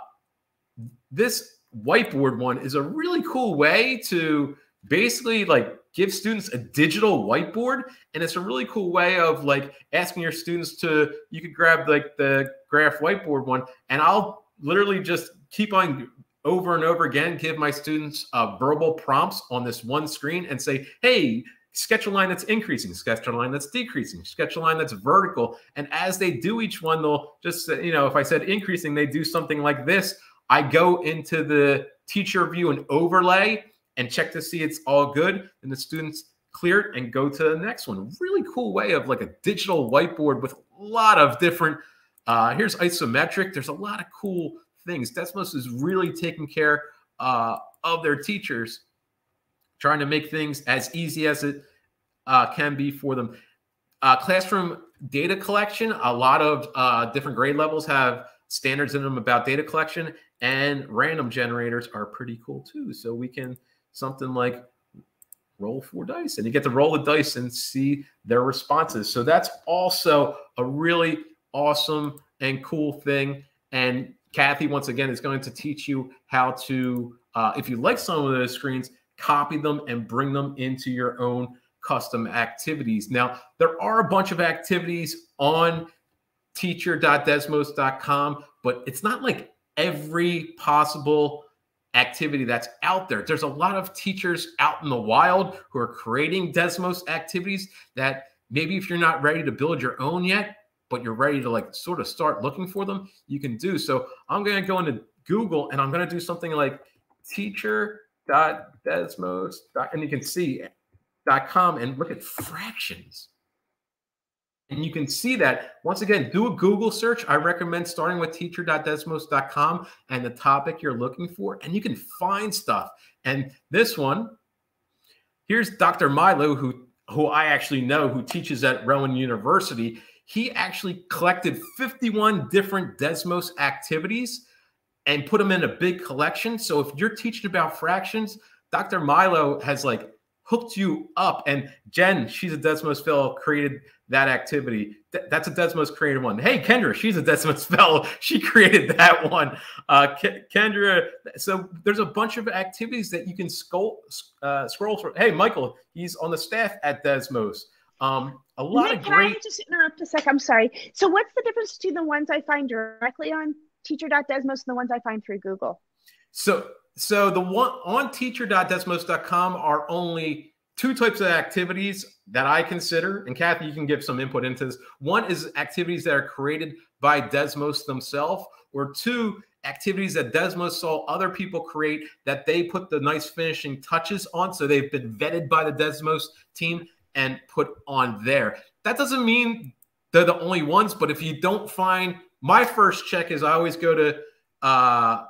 this whiteboard one is a really cool way to basically like give students a digital whiteboard and it's a really cool way of like asking your students to you could grab like the graph whiteboard one and i'll literally just keep on over and over again give my students uh, verbal prompts on this one screen and say hey sketch a line that's increasing sketch a line that's decreasing sketch a line that's vertical. And as they do each one they'll just you know if i said increasing they do something like this. I go into the teacher view and overlay and check to see it's all good and the students clear it and go to the next one. Really cool way of like a digital whiteboard with a lot of different uh here's isometric. There's a lot of cool things. Desmos is really taking care uh, of their teachers trying to make things as easy as it uh, can be for them uh, classroom data collection a lot of uh, different grade levels have standards in them about data collection and random generators are pretty cool too so we can something like roll four dice and you get to roll the dice and see their responses. So that's also a really awesome and cool thing. And Kathy, once again, is going to teach you how to, uh, if you like some of those screens, copy them and bring them into your own custom activities. Now, there are a bunch of activities on teacher.desmos.com, but it's not like every possible activity that's out there. There's a lot of teachers out in the wild who are creating Desmos activities that maybe if you're not ready to build your own yet, but you're ready to like sort of start looking for them, you can do. So I'm going to go into Google and I'm going to do something like teacher.desmos. And you can see dot .com and look at fractions. And you can see that once again, do a Google search. I recommend starting with teacher.desmos.com and the topic you're looking for, and you can find stuff. And this one, here's Dr. Milou, who who I actually know, who teaches at Rowan University. He actually collected 51 different Desmos activities and put them in a big collection. So if you're teaching about fractions, Dr. Milou has like hooked you up. And Jen, she's a Desmos fellow, created that activity. Th- that's a Desmos created one. Hey, Kendra, she's a Desmos fellow. She created that one. Uh, Kendra, so there's a bunch of activities that you can scroll, uh, scroll through. Hey, Michael, he's on the staff at Desmos. Um, a lot Nick, of great. Can I just interrupt a sec? I'm sorry. So, what's the difference between the ones I find directly on teacher.desmos and the ones I find through Google? So, so the one on teacher.desmos.com are only two types of activities that I consider, and Kathy, you can give some input into this. One is activities that are created by Desmos themselves, or two, activities that Desmos saw other people create that they put the nice finishing touches on. So they've been vetted by the Desmos team and put on there. That doesn't mean they're the only ones, but if you don't find my first check is I always go to uh,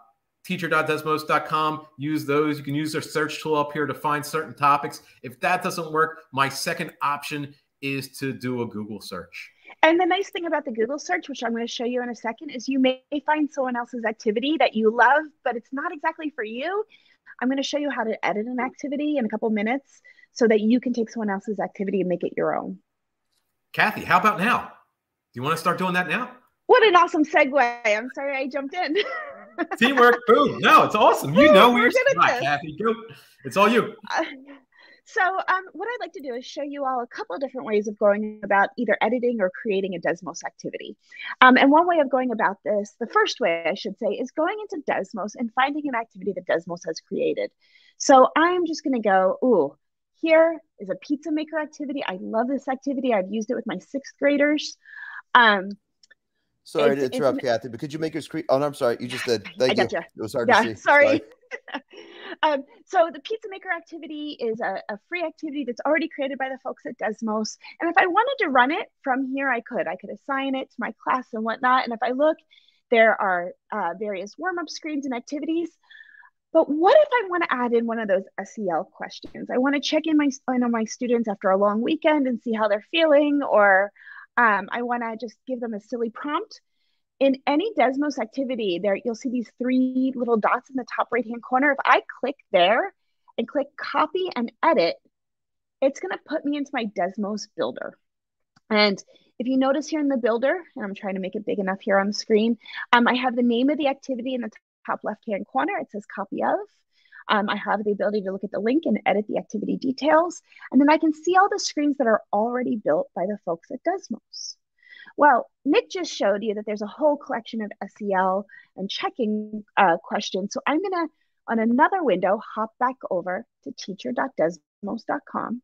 teacher.desmos.com. Use those. You can use their search tool up here to find certain topics. If that doesn't work, my second option is to do a Google search. And the nice thing about the Google search, which I'm going to show you in a second, is you may find someone else's activity that you love, but it's not exactly for you. I'm going to show you how to edit an activity in a couple minutes so that you can take someone else's activity and make it your own. Kathy, how about now? Do you want to start doing that now? What an awesome segue. I'm sorry I jumped in. Teamwork, boom. No, it's awesome. You know we're, we're Kathy. Go. It's all you. Uh, so um, what I'd like to do is show you all a couple of different ways of going about either editing or creating a Desmos activity. Um, and one way of going about this, the first way I should say, is going into Desmos and finding an activity that Desmos has created. So I'm just going to go, ooh, here is a pizza maker activity. I love this activity. I've used it with my sixth graders. Um, Sorry it's, to interrupt, Kathy, but could you make your screen? Oh, no, I'm sorry. You just did. Thank I gotcha. you. It was hard yeah, to see. Sorry. sorry. um, so the pizza maker activity is a, a, free activity that's already created by the folks at Desmos. And if I wanted to run it from here, I could. I could assign it to my class and whatnot. And if I look, there are uh, various warm-up screens and activities. But what if I want to add in one of those SEL questions? I want to check in my, on my students after a long weekend and see how they're feeling, or Um, I want to just give them a silly prompt. In any Desmos activity, there you'll see these three little dots in the top right hand corner. If I click there and click copy and edit, it's going to put me into my Desmos builder. And if you notice here in the builder, and I'm trying to make it big enough here on the screen, um, I have the name of the activity in the top left-hand corner. It says copy of. Um, I have the ability to look at the link and edit the activity details. And then I can see all the screens that are already built by the folks at Desmos. Well, Nick just showed you that there's a whole collection of SEL and checking uh, questions. So I'm gonna, on another window, hop back over to teacher.desmos.com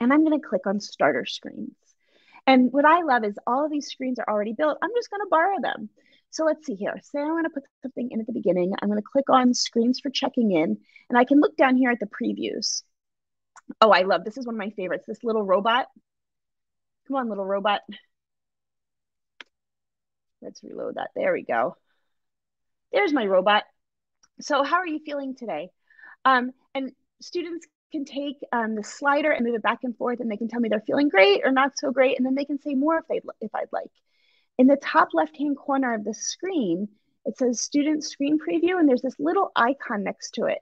and I'm gonna click on starter screens. And what I love is all of these screens are already built. I'm just gonna borrow them. So let's see here. Say I want to put something in at the beginning. I'm going to click on screens for checking in, and I can look down here at the previews. Oh, I love this is one of my favorites. This little robot. Come on, little robot. Let's reload that. There we go. There's my robot. So how are you feeling today? Um, and students can take um, the slider and move it back and forth, and they can tell me they're feeling great or not so great, and then they can say more if they if I'd like. In the top left-hand corner of the screen, it says student screen preview, and there's this little icon next to it.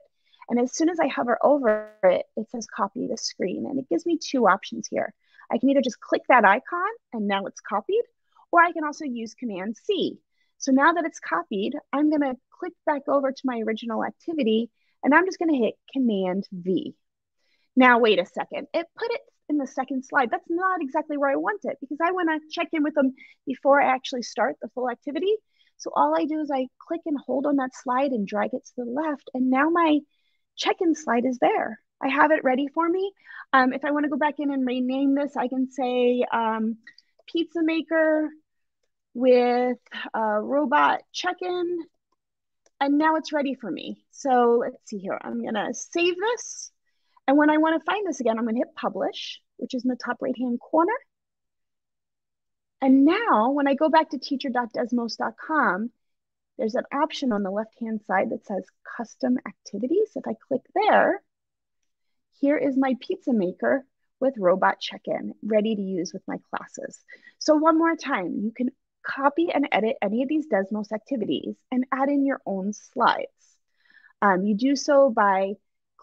And as soon as I hover over it, it says copy the screen. And it gives me two options here. I can either just click that icon and now it's copied, or I can also use Command C. So now that it's copied, I'm gonna click back over to my original activity and I'm just gonna hit Command V. Now, wait a second. It put it in the second slide. That's not exactly where I want it because I want to check in with them before I actually start the full activity. So all I do is I click and hold on that slide and drag it to the left. And now my check-in slide is there. I have it ready for me. Um, if I want to go back in and rename this, I can say um, pizza maker with robot check-in. And now it's ready for me. So let's see here. I'm going to save this. And when I want to find this again, I'm going to hit publish, which is in the top right hand corner. And now when I go back to teacher.desmos.com, there's an option on the left hand side that says custom activities. If I click there, here is my pizza maker with robot check-in ready to use with my classes. So one more time, you can copy and edit any of these Desmos activities and add in your own slides. Um, you do so by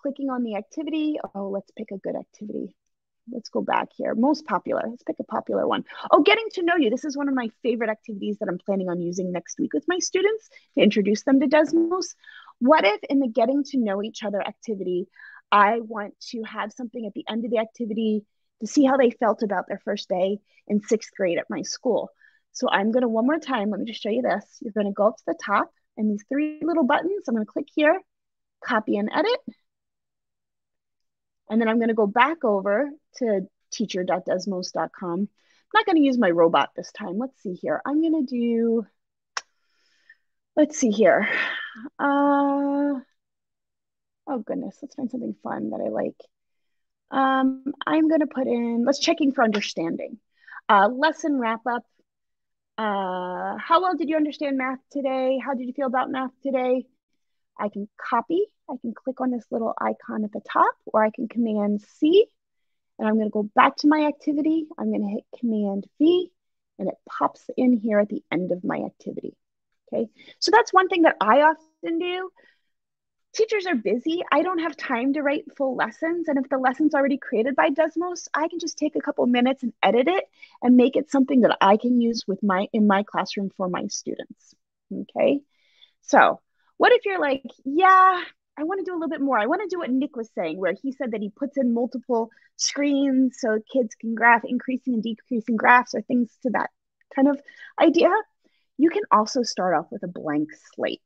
clicking on the activity. Oh, let's pick a good activity. Let's go back here. Most popular. Let's pick a popular one. Oh, getting to know you. This is one of my favorite activities that I'm planning on using next week with my students to introduce them to Desmos. What if in the getting to know each other activity, I want to have something at the end of the activity to see how they felt about their first day in sixth grade at my school. So I'm going to one more time, let me just show you this. You're going to go up to the top and these three little buttons, I'm going to click here, copy and edit. And then I'm going to go back over to teacher.desmos.com. I'm not going to use my robot this time. Let's see here. I'm going to do, let's see here. Uh, oh goodness, let's find something fun that I like. Um, I'm going to put in, let's checking for understanding. Uh, lesson wrap up. Uh, how well did you understand math today? How did you feel about math today? I can copy, I can click on this little icon at the top, or I can Command C, and I'm gonna go back to my activity. I'm gonna hit Command V, and it pops in here at the end of my activity. Okay, so that's one thing that I often do. Teachers are busy. I don't have time to write full lessons. And if the lesson's already created by Desmos, I can just take a couple minutes and edit it and make it something that I can use with my in my classroom for my students. Okay. So what if you're like, yeah, I want to do a little bit more. I want to do what Nick was saying, where he said that he puts in multiple screens so kids can graph increasing and decreasing graphs or things to that kind of idea. You can also start off with a blank slate.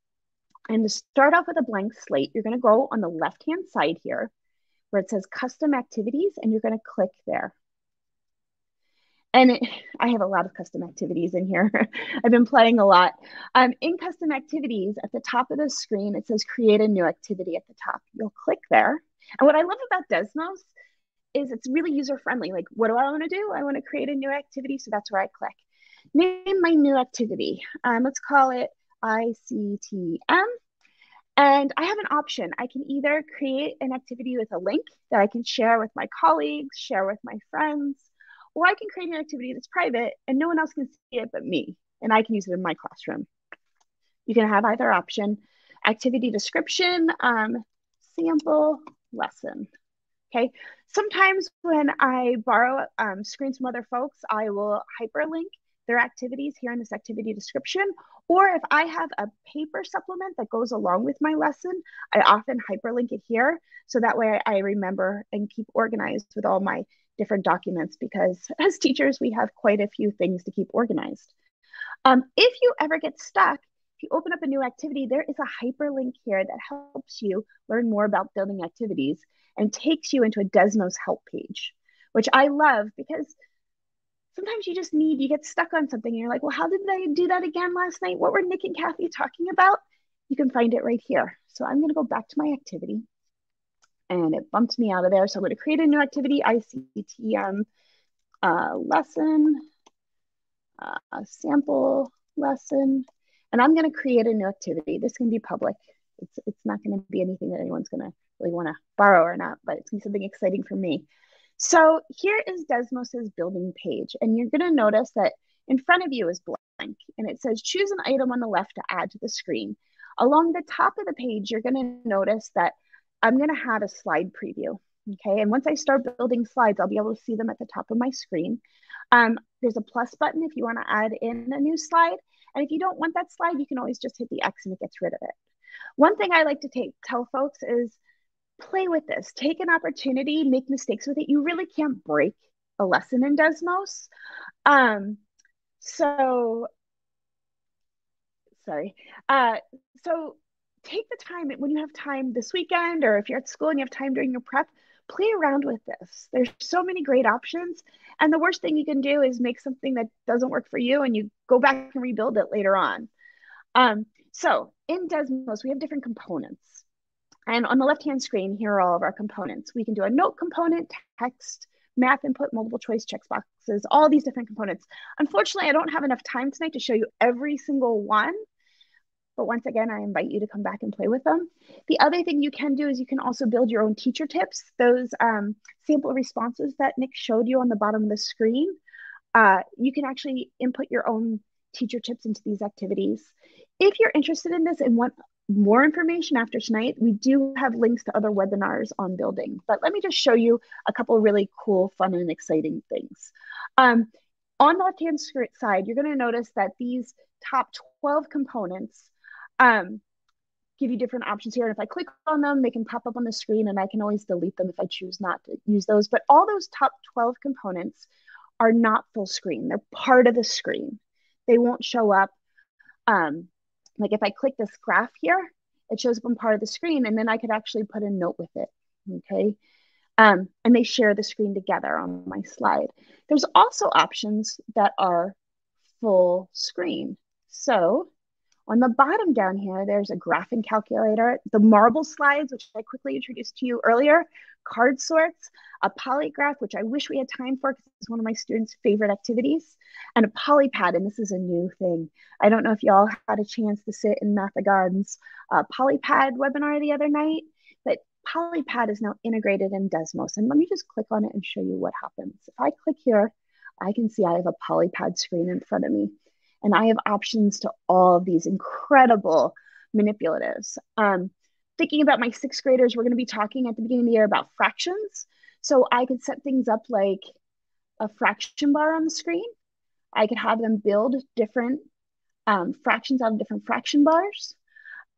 And to start off with a blank slate, you're going to go on the left hand side here where it says custom activities, and you're going to click there. And it, I have a lot of custom activities in here. I've been playing a lot. Um, in custom activities, at the top of the screen, it says create a new activity at the top. You'll click there. And what I love about Desmos is it's really user friendly. Like, what do I want to do? I want to create a new activity. So that's where I click. Name my new activity. Um, let's call it ICTM. And I have an option. I can either create an activity with a link that I can share with my colleagues, share with my friends, or I can create an activity that's private and no one else can see it but me, and I can use it in my classroom. You can have either option. Activity description, um, sample, lesson. Okay. Sometimes when I borrow um, screens from other folks, I will hyperlink their activities here in this activity description. Or if I have a paper supplement that goes along with my lesson, I often hyperlink it here. So that way I remember and keep organized with all my different documents because as teachers, we have quite a few things to keep organized. Um, if you ever get stuck, if you open up a new activity, there is a hyperlink here that helps you learn more about building activities and takes you into a Desmos help page, which I love because sometimes you just need, you get stuck on something and you're like, well, how did I do that again last night? What were Nick and Kathy talking about? You can find it right here. So I'm going to go back to my activity and it bumped me out of there. So I'm going to create a new activity, ICTM uh, lesson, uh, sample lesson. And I'm going to create a new activity. This can be public. It's, it's not going to be anything that anyone's going to really want to borrow or not, but it's going to be something exciting for me. So here is Desmos's building page. And you're going to notice that in front of you is blank. And it says choose an item on the left to add to the screen. Along the top of the page, you're going to notice that I'm going to have a slide preview. Okay, and once I start building slides, I'll be able to see them at the top of my screen. Um, there's a plus button if you want to add in a new slide. And if you don't want that slide, you can always just hit the X and it gets rid of it. One thing I like to take tell folks is play with this. Take an opportunity, make mistakes with it. You really can't break a lesson in Desmos. Um, so sorry. Uh, so take the time when you have time this weekend, or if you're at school and you have time during your prep, play around with this. There's so many great options. And the worst thing you can do is make something that doesn't work for you and you go back and rebuild it later on. Um, so in Desmos, we have different components. And on the left-hand screen, here are all of our components. We can do a note component, text, math input, multiple choice checkboxes, all these different components. Unfortunately, I don't have enough time tonight to show you every single one. But once again, I invite you to come back and play with them. The other thing you can do is you can also build your own teacher tips. Those um, sample responses that Nick showed you on the bottom of the screen, uh, you can actually input your own teacher tips into these activities. If you're interested in this and want more information after tonight, we do have links to other webinars on building. But let me just show you a couple really cool, fun, and exciting things. Um, on the left-hand side, you're going to notice that these top 12 components um, give you different options here. And if I click on them, they can pop up on the screen and I can always delete them if I choose not to use those. But all those top 12 components are not full screen. They're part of the screen. They won't show up. Um, like if I click this graph here, it shows up on part of the screen and then I could actually put a note with it, okay? Um, and they share the screen together on my slide. There's also options that are full screen. So on the bottom down here, there's a graphing calculator, the marble slides, which I quickly introduced to you earlier, card sorts, a polygraph, which I wish we had time for because it's one of my students' favorite activities, and a polypad, and this is a new thing. I don't know if y'all had a chance to sit in Mathigon's uh, polypad webinar the other night, but polypad is now integrated in Desmos. And let me just click on it and show you what happens. If I click here, I can see I have a polypad screen in front of me. And I have options to all of these incredible manipulatives. Um, thinking about my sixth graders, we're going to be talking at the beginning of the year about fractions. So I could set things up like a fraction bar on the screen. I could have them build different um, fractions out of different fraction bars.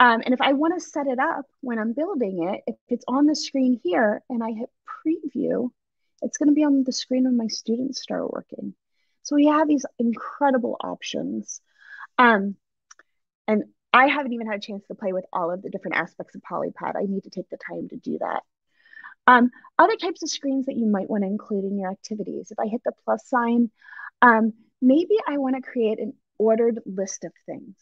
Um, and if I want to set it up when I'm building it, if it's on the screen here and I hit preview, it's going to be on the screen when my students start working. So we have these incredible options. Um, and I haven't even had a chance to play with all of the different aspects of Polypad. I need to take the time to do that. Um, other types of screens that you might want to include in your activities. If I hit the plus sign, um, maybe I want to create an ordered list of things.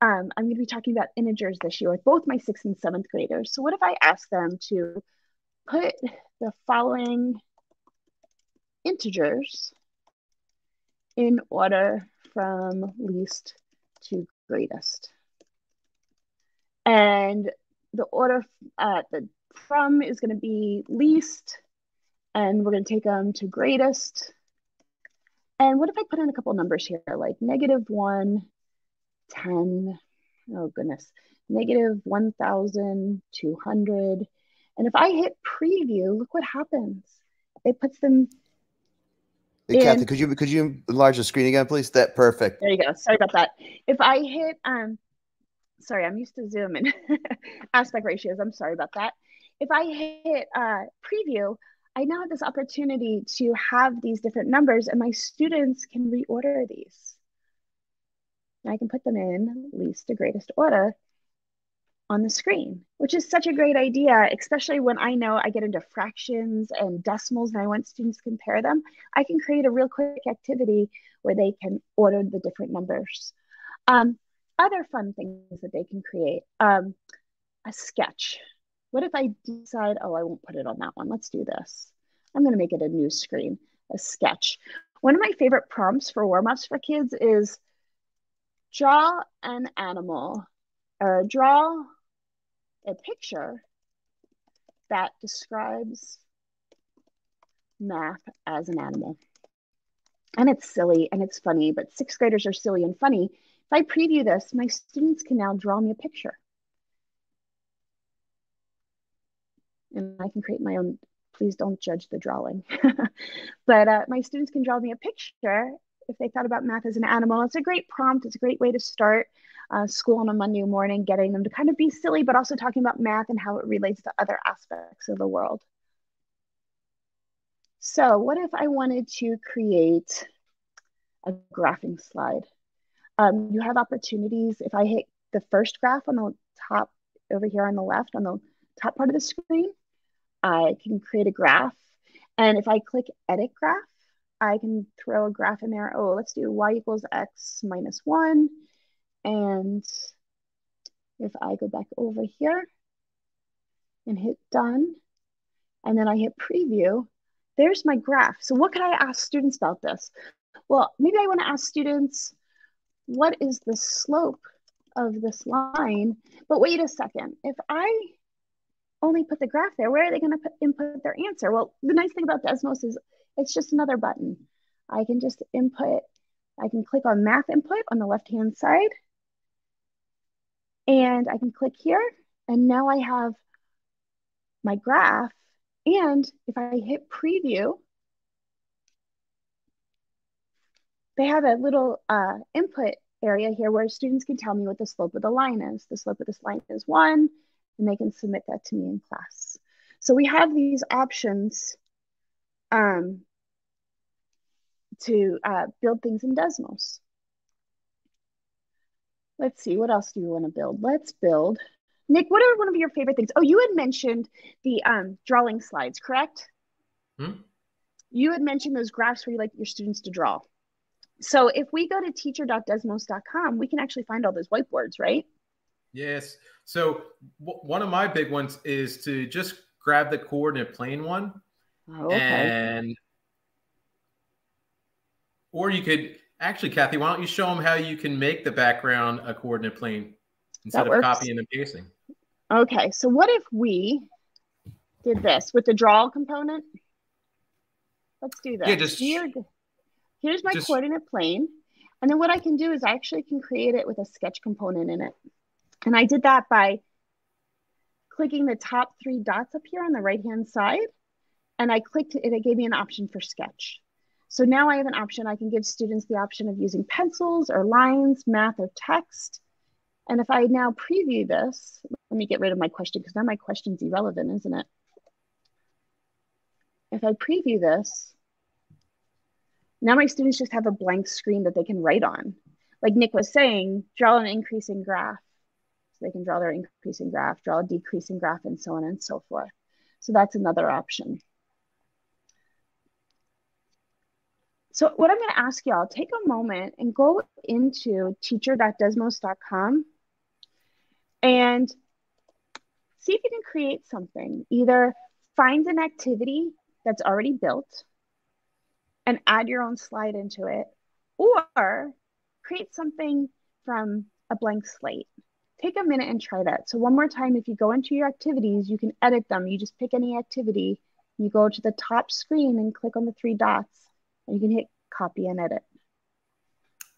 Um, I'm going to be talking about integers this year with both my sixth and seventh graders. So what if I ask them to put the following integers in order from least to greatest. And the order uh, the from is going to be least, and we're going to take them to greatest. And what if I put in a couple numbers here, like negative 1, 10, oh goodness, negative 1,200. And if I hit preview, look what happens. It puts them Hey, Kathy, could you could you enlarge the screen again, please? That perfect. There you go. Sorry about that. If I hit um sorry, I'm used to Zoom and aspect ratios. I'm sorry about that. If I hit uh, preview, I now have this opportunity to have these different numbers and my students can reorder these. And I can put them in least to greatest order on the screen, which is such a great idea, especially when I know I get into fractions and decimals and I want students to compare them. I can create a real quick activity where they can order the different numbers. Um, other fun things that they can create. Um, a sketch. What if I decide, oh, I won't put it on that one. Let's do this. I'm going to make it a new screen, a sketch. One of my favorite prompts for warm-ups for kids is draw an animal or draw a picture that describes math as an animal. And it's silly and it's funny, but sixth graders are silly and funny. If I preview this, my students can now draw me a picture. And I can create my own, please don't judge the drawing. but uh, my students can draw me a picture if they thought about math as an animal. It's a great prompt. It's a great way to start uh, school on a Monday morning, getting them to kind of be silly, but also talking about math and how it relates to other aspects of the world. So what if I wanted to create a graphing slide? Um, you have opportunities. If I hit the first graph on the top over here on the left, on the top part of the screen, I can create a graph. And if I click edit graph, I can throw a graph in there. Oh, let's do y equals x minus 1. And if I go back over here and hit done, and then I hit preview, there's my graph. So what can I ask students about this? Well, maybe I want to ask students, what is the slope of this line? But wait a second, if I only put the graph there, where are they going to input their answer? Well, the nice thing about Desmos is it's just another button. I can just input, I can click on math input on the left-hand side. And I can click here. And now I have my graph. And if I hit preview, they have a little uh, input area here where students can tell me what the slope of the line is. The slope of this line is one, and they can submit that to me in class. So we have these options um, to uh, build things in Desmos. Let's see, what else do you want to build? Let's build. Nick, what are one of your favorite things? Oh, you had mentioned the um, drawing slides, correct? Hmm? You had mentioned those graphs where you like your students to draw. So if we go to teacher.desmos.com, we can actually find all those whiteboards, right? Yes. So one of my big ones is to just grab the coordinate plane one oh, okay. and or you could actually, Kathy, why don't you show them how you can make the background a coordinate plane instead of copying and pasting? Okay, so what if we did this with the draw component? Let's do that. Yeah, just Here, here's my just, coordinate plane. And then what I can do is I actually can create it with a sketch component in it. And I did that by clicking the top three dots up here on the right-hand side. And I clicked it, it gave me an option for sketch. So now I have an option. I can give students the option of using pencils or lines, math or text. And if I now preview this, let me get rid of my question because now my question's irrelevant, isn't it? If I preview this, now my students just have a blank screen that they can write on. Like Nick was saying, draw an increasing graph. So they can draw their increasing graph, draw a decreasing graph, and so on and so forth. So that's another option. So what I'm going to ask y'all, take a moment and go into teacher.desmos.com and see if you can create something. Either find an activity that's already built and add your own slide into it, or create something from a blank slate. Take a minute and try that. So one more time, if you go into your activities, you can edit them. You just pick any activity, you go to the top screen and click on the three dots, and you can hit copy and edit.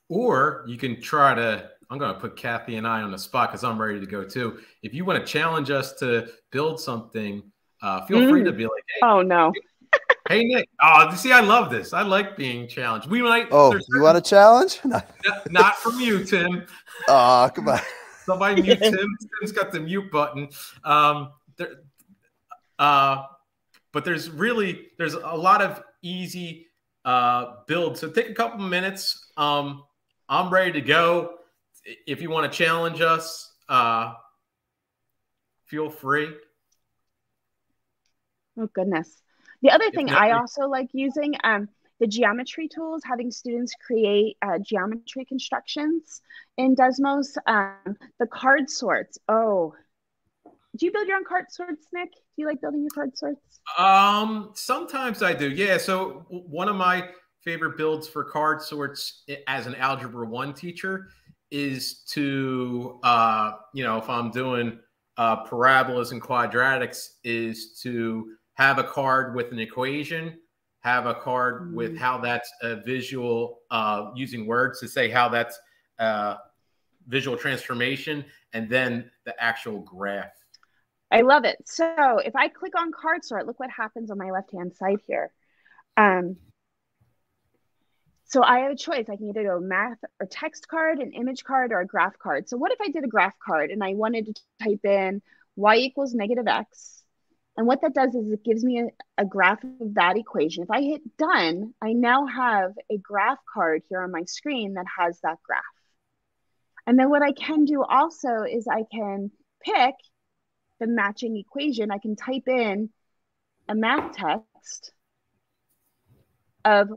Or you can try to, I'm going to put Kathy and I on the spot because I'm ready to go too. If you want to challenge us to build something, uh, feel mm. free to be like, hey, oh, no. hey, Nick. Oh, see, I love this. I like being challenged. We might. Oh, you want a challenge? not, not from you, Tim. Oh, come on. Somebody mute Tim. Tim's got the mute button. Um, there, uh, but there's really there's a lot of easy uh, builds. So take a couple minutes. Um, I'm ready to go. If you want to challenge us, uh, feel free. Oh goodness. The other thing I also like using um, the geometry tools, having students create uh, geometry constructions in Desmos. Um, the card sorts. Oh, do you build your own card sorts, Nick? Do you like building your card sorts? Um, sometimes I do. Yeah. So one of my favorite builds for card sorts as an algebra one teacher is to uh, you know if i'm doing uh, parabolas and quadratics is to have a card with an equation have a card mm-hmm. with how that's a visual uh, using words to say how that's uh, visual transformation and then the actual graph i love it so if i click on card sort look what happens on my left hand side here um, so I have a choice. I can either go math or text card, an image card, or a graph card. So what if I did a graph card and I wanted to type in y equals negative x? And what that does is it gives me a, a graph of that equation. If I hit done, I now have a graph card here on my screen that has that graph. And then what I can do also is I can pick the matching equation. I can type in a math text of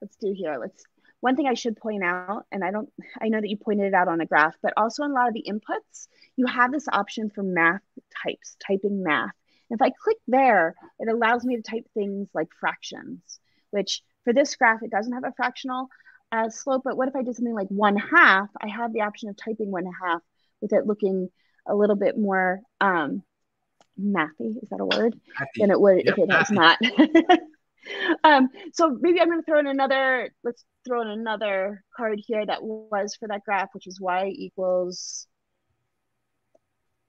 let's do here. Let's one thing I should point out, and I don't I know that you pointed it out on a graph, but also in a lot of the inputs, you have this option for math types, typing math. And if I click there, it allows me to type things like fractions, which for this graph, it doesn't have a fractional uh, slope, but what if I did something like one half? I have the option of typing one half with it looking a little bit more um, mathy, is that a word? Mathy. Than it would yep, if it was not. um, so maybe I'm going to throw in another, let's throw in another card here that was for that graph, which is y equals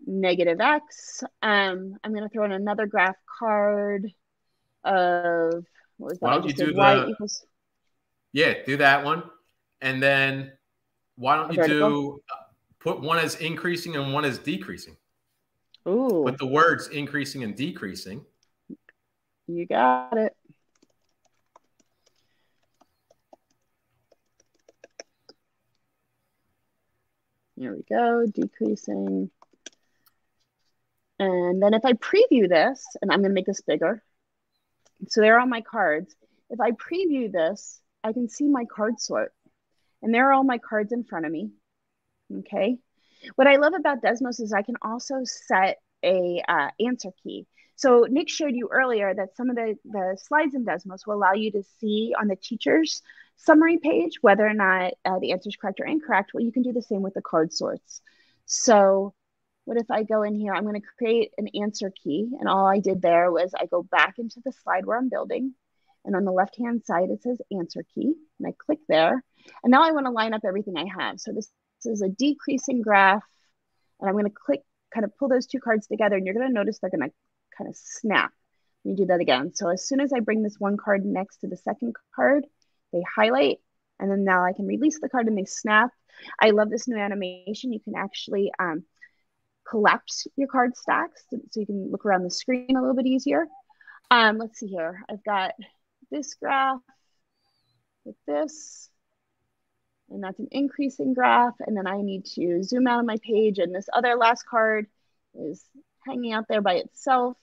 negative x. Um, I'm going to throw in another graph card of, what was that? Why don't you do the, equals... yeah, do that one. And then why don't you do, put one as increasing and one as decreasing. Ooh. With the words increasing and decreasing. You got it. Here we go, decreasing. And then if I preview this, and I'm gonna make this bigger. So there are all my cards. If I preview this, I can see my card sort. And there are all my cards in front of me, okay? What I love about Desmos is I can also set a uh, answer key. So Nick showed you earlier that some of the, the slides in Desmos will allow you to see on the teacher's summary page, whether or not uh, the answer is correct or incorrect, well, you can do the same with the card sorts. So what if I go in here, I'm gonna create an answer key. And all I did there was I go back into the slide where I'm building. And on the left-hand side, it says answer key. And I click there. And now I wanna line up everything I have. So this, this is a decreasing graph. And I'm gonna click, kind of pull those two cards together. And you're gonna notice they're gonna kind of snap. Let me do that again. So as soon as I bring this one card next to the second card, they highlight, and then now I can release the card and they snap. I love this new animation. You can actually um, collapse your card stacks so you can look around the screen a little bit easier. Um, let's see here. I've got this graph with this, and that's an increasing graph. And then I need to zoom out on my page, and this other last card is hanging out there by itself.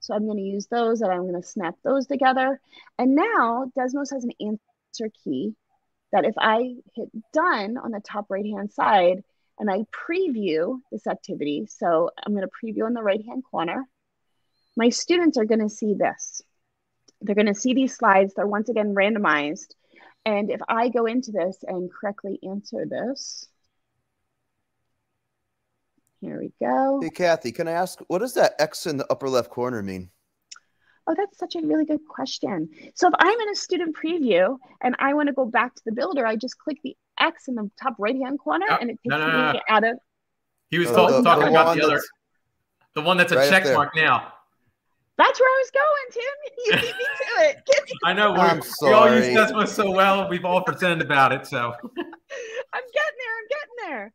So I'm going to use those and I'm going to snap those together. And now Desmos has an answer key that if I hit done on the top right hand side and I preview this activity, so I'm going to preview in the right hand corner, my students are going to see this. They're going to see these slides. They're once again randomized. And if I go into this and correctly answer this, here we go. Hey, Kathy, can I ask, what does that X in the upper left corner mean? Oh, that's such a really good question. So if I'm in a student preview and I want to go back to the builder, I just click the X in the top right hand corner and it takes no, no, no, me out of. He was Uh, talk- the- talking the about the other, the one that's a right check there. mark now. That's where I was going, Tim. You beat me to it. I know we I'm we all use sorry. Desmos so well. We've all pretended about it. So I'm getting there. I'm getting there.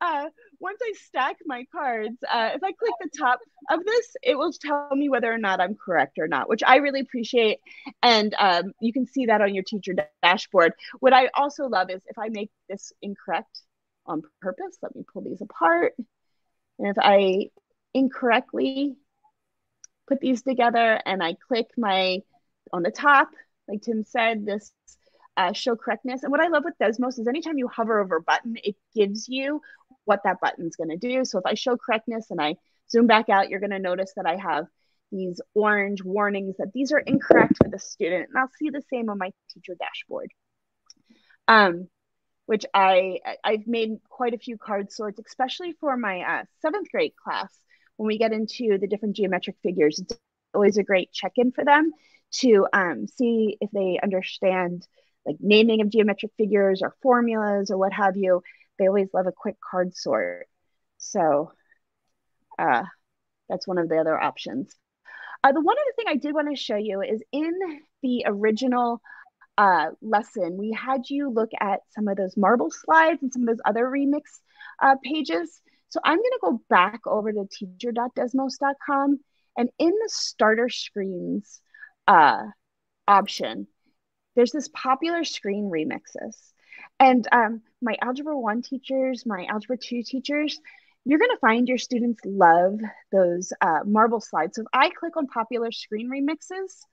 Uh, once I stack my cards, uh, if I click the top of this, it will tell me whether or not I'm correct or not, which I really appreciate. And um, you can see that on your teacher dashboard. What I also love is if I make this incorrect on purpose, let me pull these apart. And if I incorrectly put these together and I click my on the top, like Tim said, this uh, show correctness. And what I love with Desmos is anytime you hover over a button, it gives you what that button's going to do. So if I show correctness and I zoom back out, you're going to notice that I have these orange warnings that these are incorrect for the student. And I'll see the same on my teacher dashboard. Um, which I I've made quite a few card sorts, especially for my uh, seventh grade class. When we get into the different geometric figures, it's always a great check-in for them to um, see if they understand like naming of geometric figures or formulas or what have you. They always love a quick card sort. So uh, that's one of the other options. Uh, the one other thing I did want to show you is in the original uh, lesson, we had you look at some of those marble slides and some of those other remix uh, pages. So I'm going to go back over to teacher.desmos.com and in the starter screens uh, option, there's this popular screen remixes. And um, my Algebra 1 teachers, my Algebra 2 teachers, you're going to find your students love those uh, marble slides. So if I click on popular screen remixes,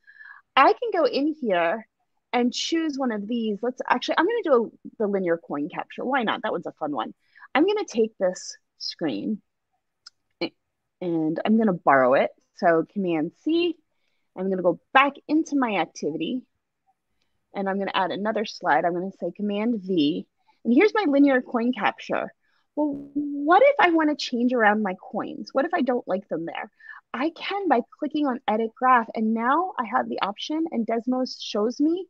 I can go in here and choose one of these. Let's actually, I'm going to do a, the linear coin capture. Why not? That one's a fun one. I'm going to take this screen and I'm going to borrow it. So Command C, I'm going to go back into my activity and I'm going to add another slide. I'm going to say Command V. And here's my linear coin capture. Well, what if I want to change around my coins? What if I don't like them there? I can by clicking on Edit Graph. And now I have the option, and Desmos shows me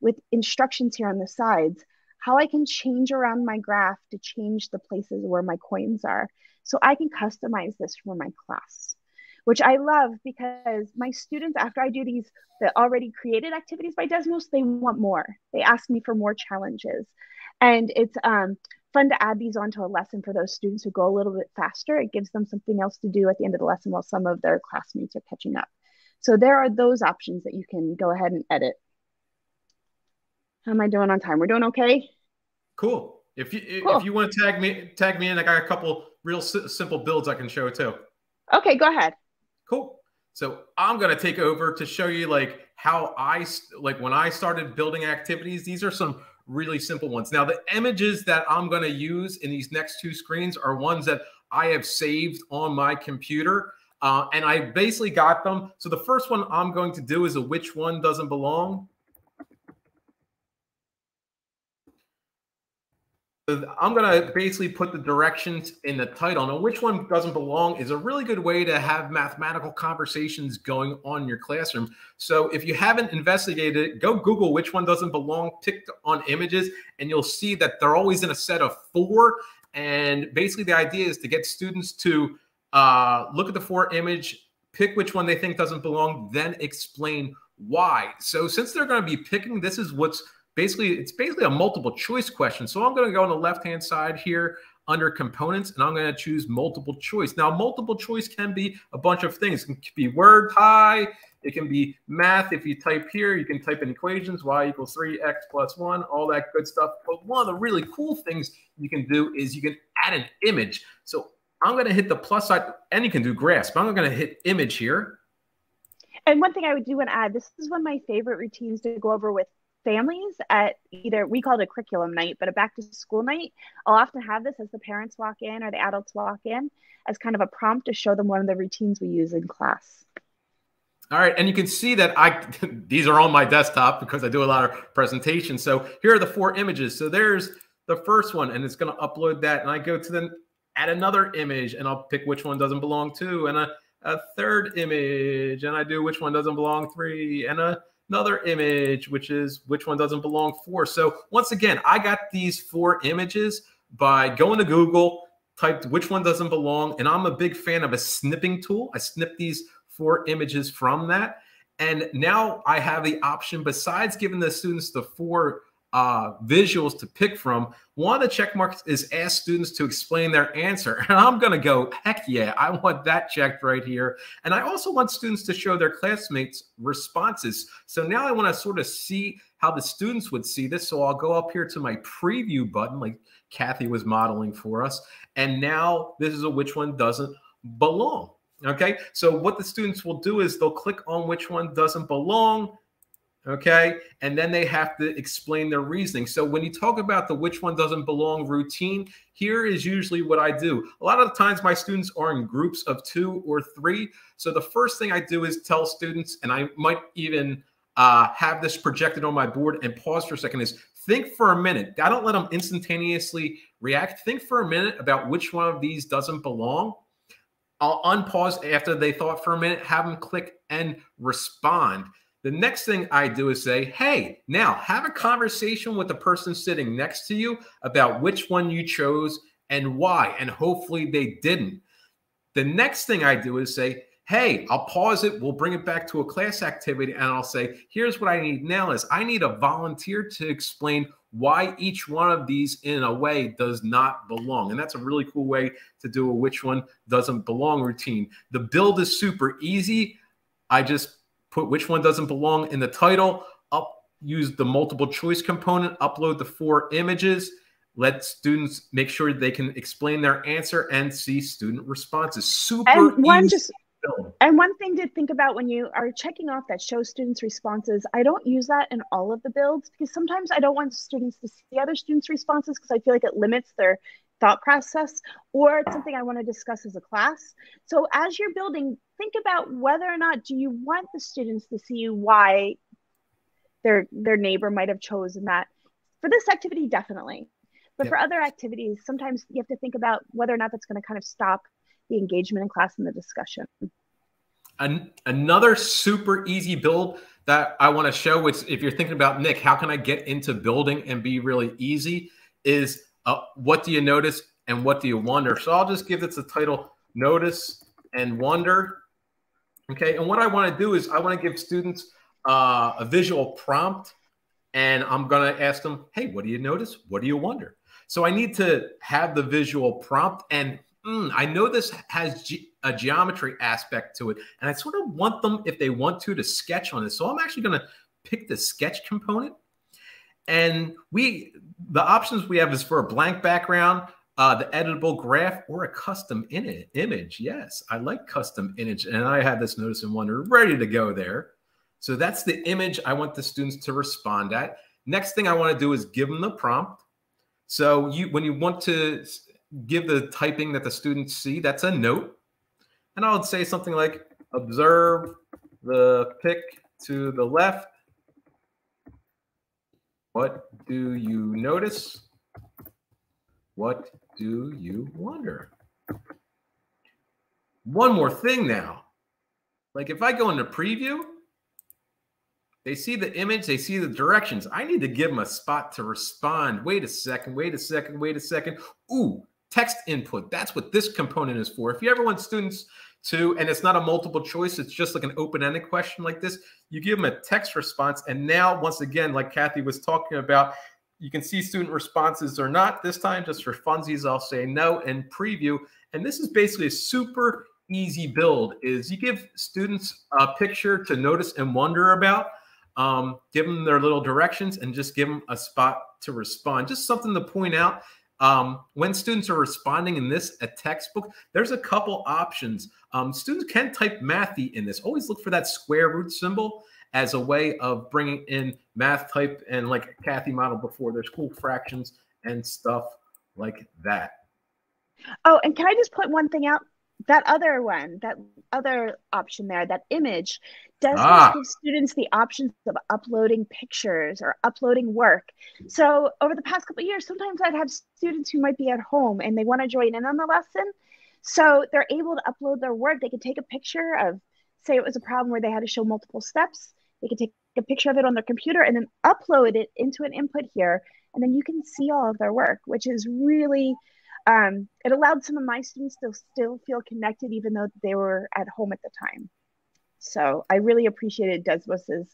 with instructions here on the sides how I can change around my graph to change the places where my coins are. So I can customize this for my class, which I love because my students, after I do these the already created activities by Desmos, they want more. They ask me for more challenges. And it's um, fun to add these onto a lesson for those students who go a little bit faster. It gives them something else to do at the end of the lesson while some of their classmates are catching up. So there are those options that you can go ahead and edit. How am I doing on time? We're doing okay? cool. If you Cool. if you want to tag me tag me in, I got a couple real si- simple builds I can show too. Okay, go ahead. Cool. So I'm gonna take over to show you like how I like when I started building activities. These are some really simple ones. Now the images that I'm gonna use in these next two screens are ones that I have saved on my computer. Uh, and I basically got them. So the first one I'm going to do is a which one doesn't belong. I'm going to basically put the directions in the title. Now, which one doesn't belong is a really good way to have mathematical conversations going on in your classroom. So if you haven't investigated it, go Google which one doesn't belong, tick on images, and you'll see that they're always in a set of four. And basically, the idea is to get students to uh, look at the four image, pick which one they think doesn't belong, then explain why. So since they're going to be picking, this is what's basically it's basically a multiple choice question. So I'm going to go on the left hand side here under components and I'm going to choose multiple choice. Now multiple choice can be a bunch of things. It can be word tie, it can be math. If you type here, you can type in equations, y equals 3x plus 1, all that good stuff. But one of the really cool things you can do is you can add an image. So I'm going to hit the plus side and you can do graphs, but I'm going to hit image here. And one thing I would do to add, this is one of my favorite routines to go over with families at either we call it a curriculum night, but a back to school night. I'll often have this as the parents walk in or the adults walk in as kind of a prompt to show them one of the routines we use in class. All right, and you can see that I these are on my desktop because I do a lot of presentations. So here are the four images. So there's the first one, and it's going to upload that, and I go to then add another image, and I'll pick which one doesn't belong to, and a third image, and I do which one doesn't belong three, and a, another image, which is which one doesn't belong for. So once again, I got these four images by going to Google, typed which one doesn't belong, and I'm a big fan of a snipping tool. I snip these four images from that. And now I have the option, besides giving the students the four uh, visuals to pick from, one of the check marks is ask students to explain their answer. And I'm going to go, heck yeah, I want that checked right here. And I also want students to show their classmates responses. So now I want to sort of see how the students would see this. So I'll go up here to my preview button, like Kathy was modeling for us. And now this is a which one doesn't belong. Okay, so what the students will do is they'll click on which one doesn't belong. Okay, and then they have to explain their reasoning. So when you talk about the which one doesn't belong routine, here is usually what I do. A lot of the times my students are in groups of two or three. So the first thing I do is tell students, and I might even uh, have this projected on my board and pause for a second is think for a minute. I don't let them instantaneously react. Think for a minute about which one of these doesn't belong I'll unpause after they thought for a minute, have them click and respond. The next thing I do is say, hey, now have a conversation with the person sitting next to you about which one you chose and why. And hopefully they didn't. The next thing I do is say, hey, I'll pause it. We'll bring it back to a class activity. And I'll say, here's what I need now is I need a volunteer to explain why each one of these in a way does not belong. And that's a really cool way to do a which one doesn't belong routine. The build is super easy. I just put which one doesn't belong in the title, up use the multiple choice component, upload the four images, let students make sure they can explain their answer and see student responses. Super and one easy. just and one thing to think about when you are checking off that show students responses, I don't use that in all of the builds because sometimes I don't want students to see other students' responses because I feel like it limits their thought process or it's ah. something I want to discuss as a class. So as you're building, think about whether or not do you want the students to see why their their neighbor might have chosen that. For this activity, definitely. But for other activities, sometimes you have to think about whether or not that's going to kind of stop the engagement in class and the discussion. An- another super easy build that I want to show, which if you're thinking about Nick, how can I get into building and be really easy, is uh, what do you notice and what do you wonder? So I'll just give this a title, Notice and Wonder. Okay, and what I want to do is I want to give students uh, a visual prompt, and I'm going to ask them, hey, what do you notice? What do you wonder? So I need to have the visual prompt, and mm, I know this has ge- a geometry aspect to it, and I sort of want them, if they want to, to sketch on this. So I'm actually going to pick the sketch component, and we the options we have is for a blank background, uh, the editable graph, or a custom in image. Yes, I like custom image, and I had this notice and wonder ready to go there. So that's the image I want the students to respond at. Next thing I want to do is give them the prompt. So you, when you want to give the typing that the students see. That's a note. And I would say something like observe the pick to the left. What do you notice? What do you wonder? One more thing now. Like if I go into preview, they see the image, they see the directions. I need to give them a spot to respond. Wait a second, wait a second, wait a second. Ooh, text input. That's what this component is for. If you ever want students to, and it's not a multiple choice, it's just like an open-ended question like this, you give them a text response. And now, once again, like Kathy was talking about, you can see student responses or not. This time, just for funsies, I'll say no and preview. And this is basically a super easy build is you give students a picture to notice and wonder about, um, give them their little directions and just give them a spot to respond. Just something to point out um, when students are responding in this a textbook, there's a couple options. Um, students can type mathy in this. Always look for that square root symbol as a way of bringing in math type and like Kathy modeled before, there's cool fractions and stuff like that. Oh, and can I just put one thing out? that other one, that other option there, that image, does ah. give students the options of uploading pictures or uploading work. So over the past couple years, sometimes I'd have students who might be at home and they want to join in on the lesson. So they're able to upload their work. They could take a picture of, say, it was a problem where they had to show multiple steps. They could take a picture of it on their computer and then upload it into an input here. And then you can see all of their work, which is really, um, it allowed some of my students to still feel connected, even though they were at home at the time. So I really appreciated Desmos's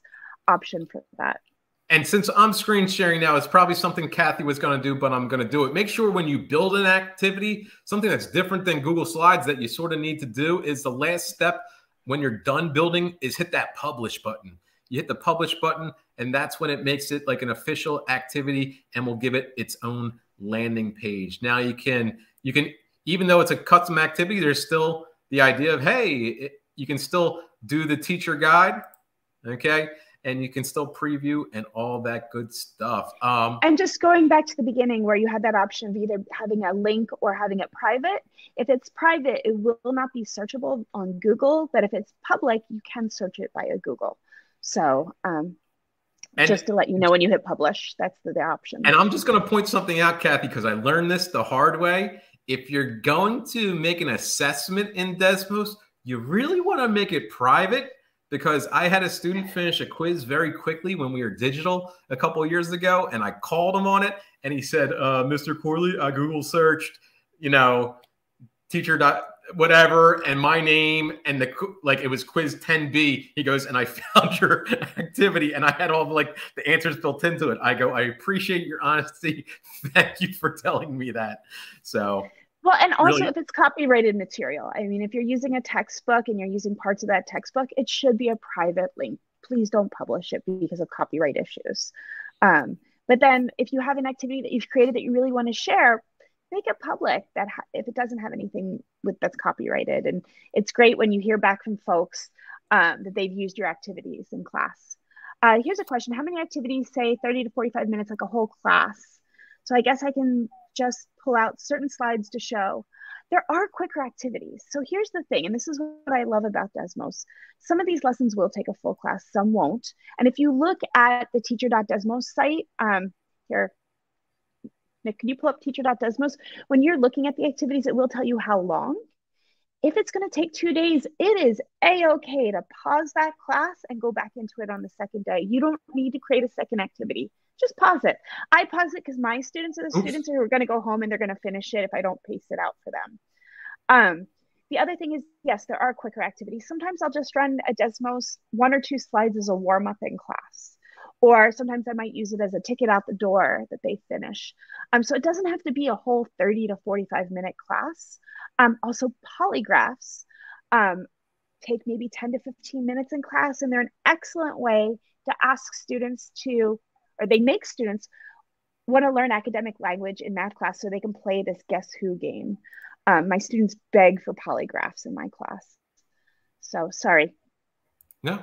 option for that. And since I'm screen sharing now, it's probably something Kathy was going to do, but I'm going to do it. Make sure when you build an activity, something that's different than Google Slides that you sort of need to do is the last step when you're done building is hit that publish button. You hit the publish button, and that's when it makes it like an official activity and will give it its own landing page. Now you can you can even though it's a custom activity, there's still the idea of hey, it, you can still do the teacher guide, okay? and you can still preview and all that good stuff. Um, and just going back to the beginning where you had that option of either having a link or having it private. If it's private, it will not be searchable on Google, but if it's public, you can search it via Google. So um, and, just to let you know when you hit publish, that's the, the option. And I'm just going to point something out, Kathy, because I learned this the hard way. If you're going to make an assessment in Desmos, you really want to make it private because I had a student finish a quiz very quickly when we were digital a couple years ago, and I called him on it, and he said, uh, "Mr. Corley, I Google searched, you know, teacher dot whatever, and my name, and the like, it was quiz 10B." He goes, and I found your activity, and I had all the like the answers built into it. I go, I appreciate your honesty. Thank you for telling me that. So well, and also really? if it's copyrighted material, I mean, if you're using a textbook and you're using parts of that textbook, it should be a private link. Please don't publish it because of copyright issues. Um, but then if you have an activity that you've created that you really want to share, make it public that ha- if it doesn't have anything with that's copyrighted. And it's great when you hear back from folks um, that they've used your activities in class. Uh, here's a question. How many activities say 30 to 45 minutes, like a whole class? So I guess I can just pull out certain slides to show there are quicker activities. So here's the thing, and this is what I love about Desmos. Some of these lessons will take a full class, some won't. And if you look at the teacher.desmos site, um, here, Nick, can you pull up teacher.desmos? When you're looking at the activities, it will tell you how long. If it's going to take two days, it is a-okay to pause that class and go back into it on the second day. You don't need to create a second activity just pause it. I pause it because my students are the Oops. students who are going to go home and they're going to finish it if I don't pace it out for them. Um, the other thing is, yes, there are quicker activities. Sometimes I'll just run a Desmos one or two slides as a warm up in class. Or sometimes I might use it as a ticket out the door that they finish. Um, so it doesn't have to be a whole 30 to 45 minute class. Um, also, polygraphs um, take maybe 10 to 15 minutes in class, and they're an excellent way to ask students to or they make students want to learn academic language in math class so they can play this guess who game. Um, my students beg for polygraphs in my class. So sorry. No,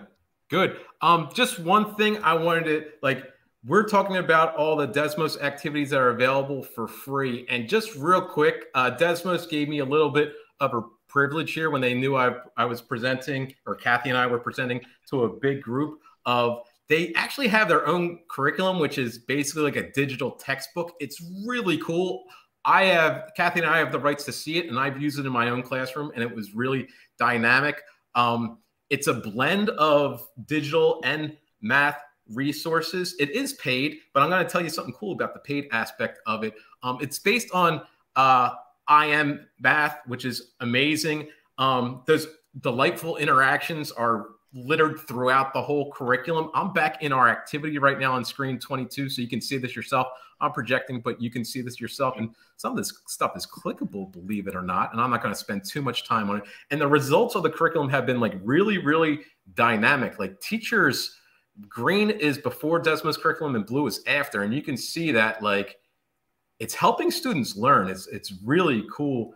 good. Um, just one thing I wanted to like. We're talking about all the Desmos activities that are available for free, and just real quick, uh, Desmos gave me a little bit of a privilege here when they knew I I was presenting, or Kathy and I were presenting to a big group of they actually have their own curriculum, which is basically like a digital textbook. It's really cool. I have Kathy and I have the rights to see it, and I've used it in my own classroom, and it was really dynamic. Um, it's a blend of digital and math resources. It is paid, but I'm going to tell you something cool about the paid aspect of it. Um, it's based on uh, IM Math, which is amazing. Um, those delightful interactions are littered throughout the whole curriculum. I'm back in our activity right now on screen 22, so you can see this yourself. I'm projecting, but you can see this yourself. And some of this stuff is clickable, believe it or not. And I'm not going to spend too much time on it. And the results of the curriculum have been like really, really dynamic. Like teachers, green is before Desmos curriculum and blue is after. And you can see that like it's helping students learn. It's it's really cool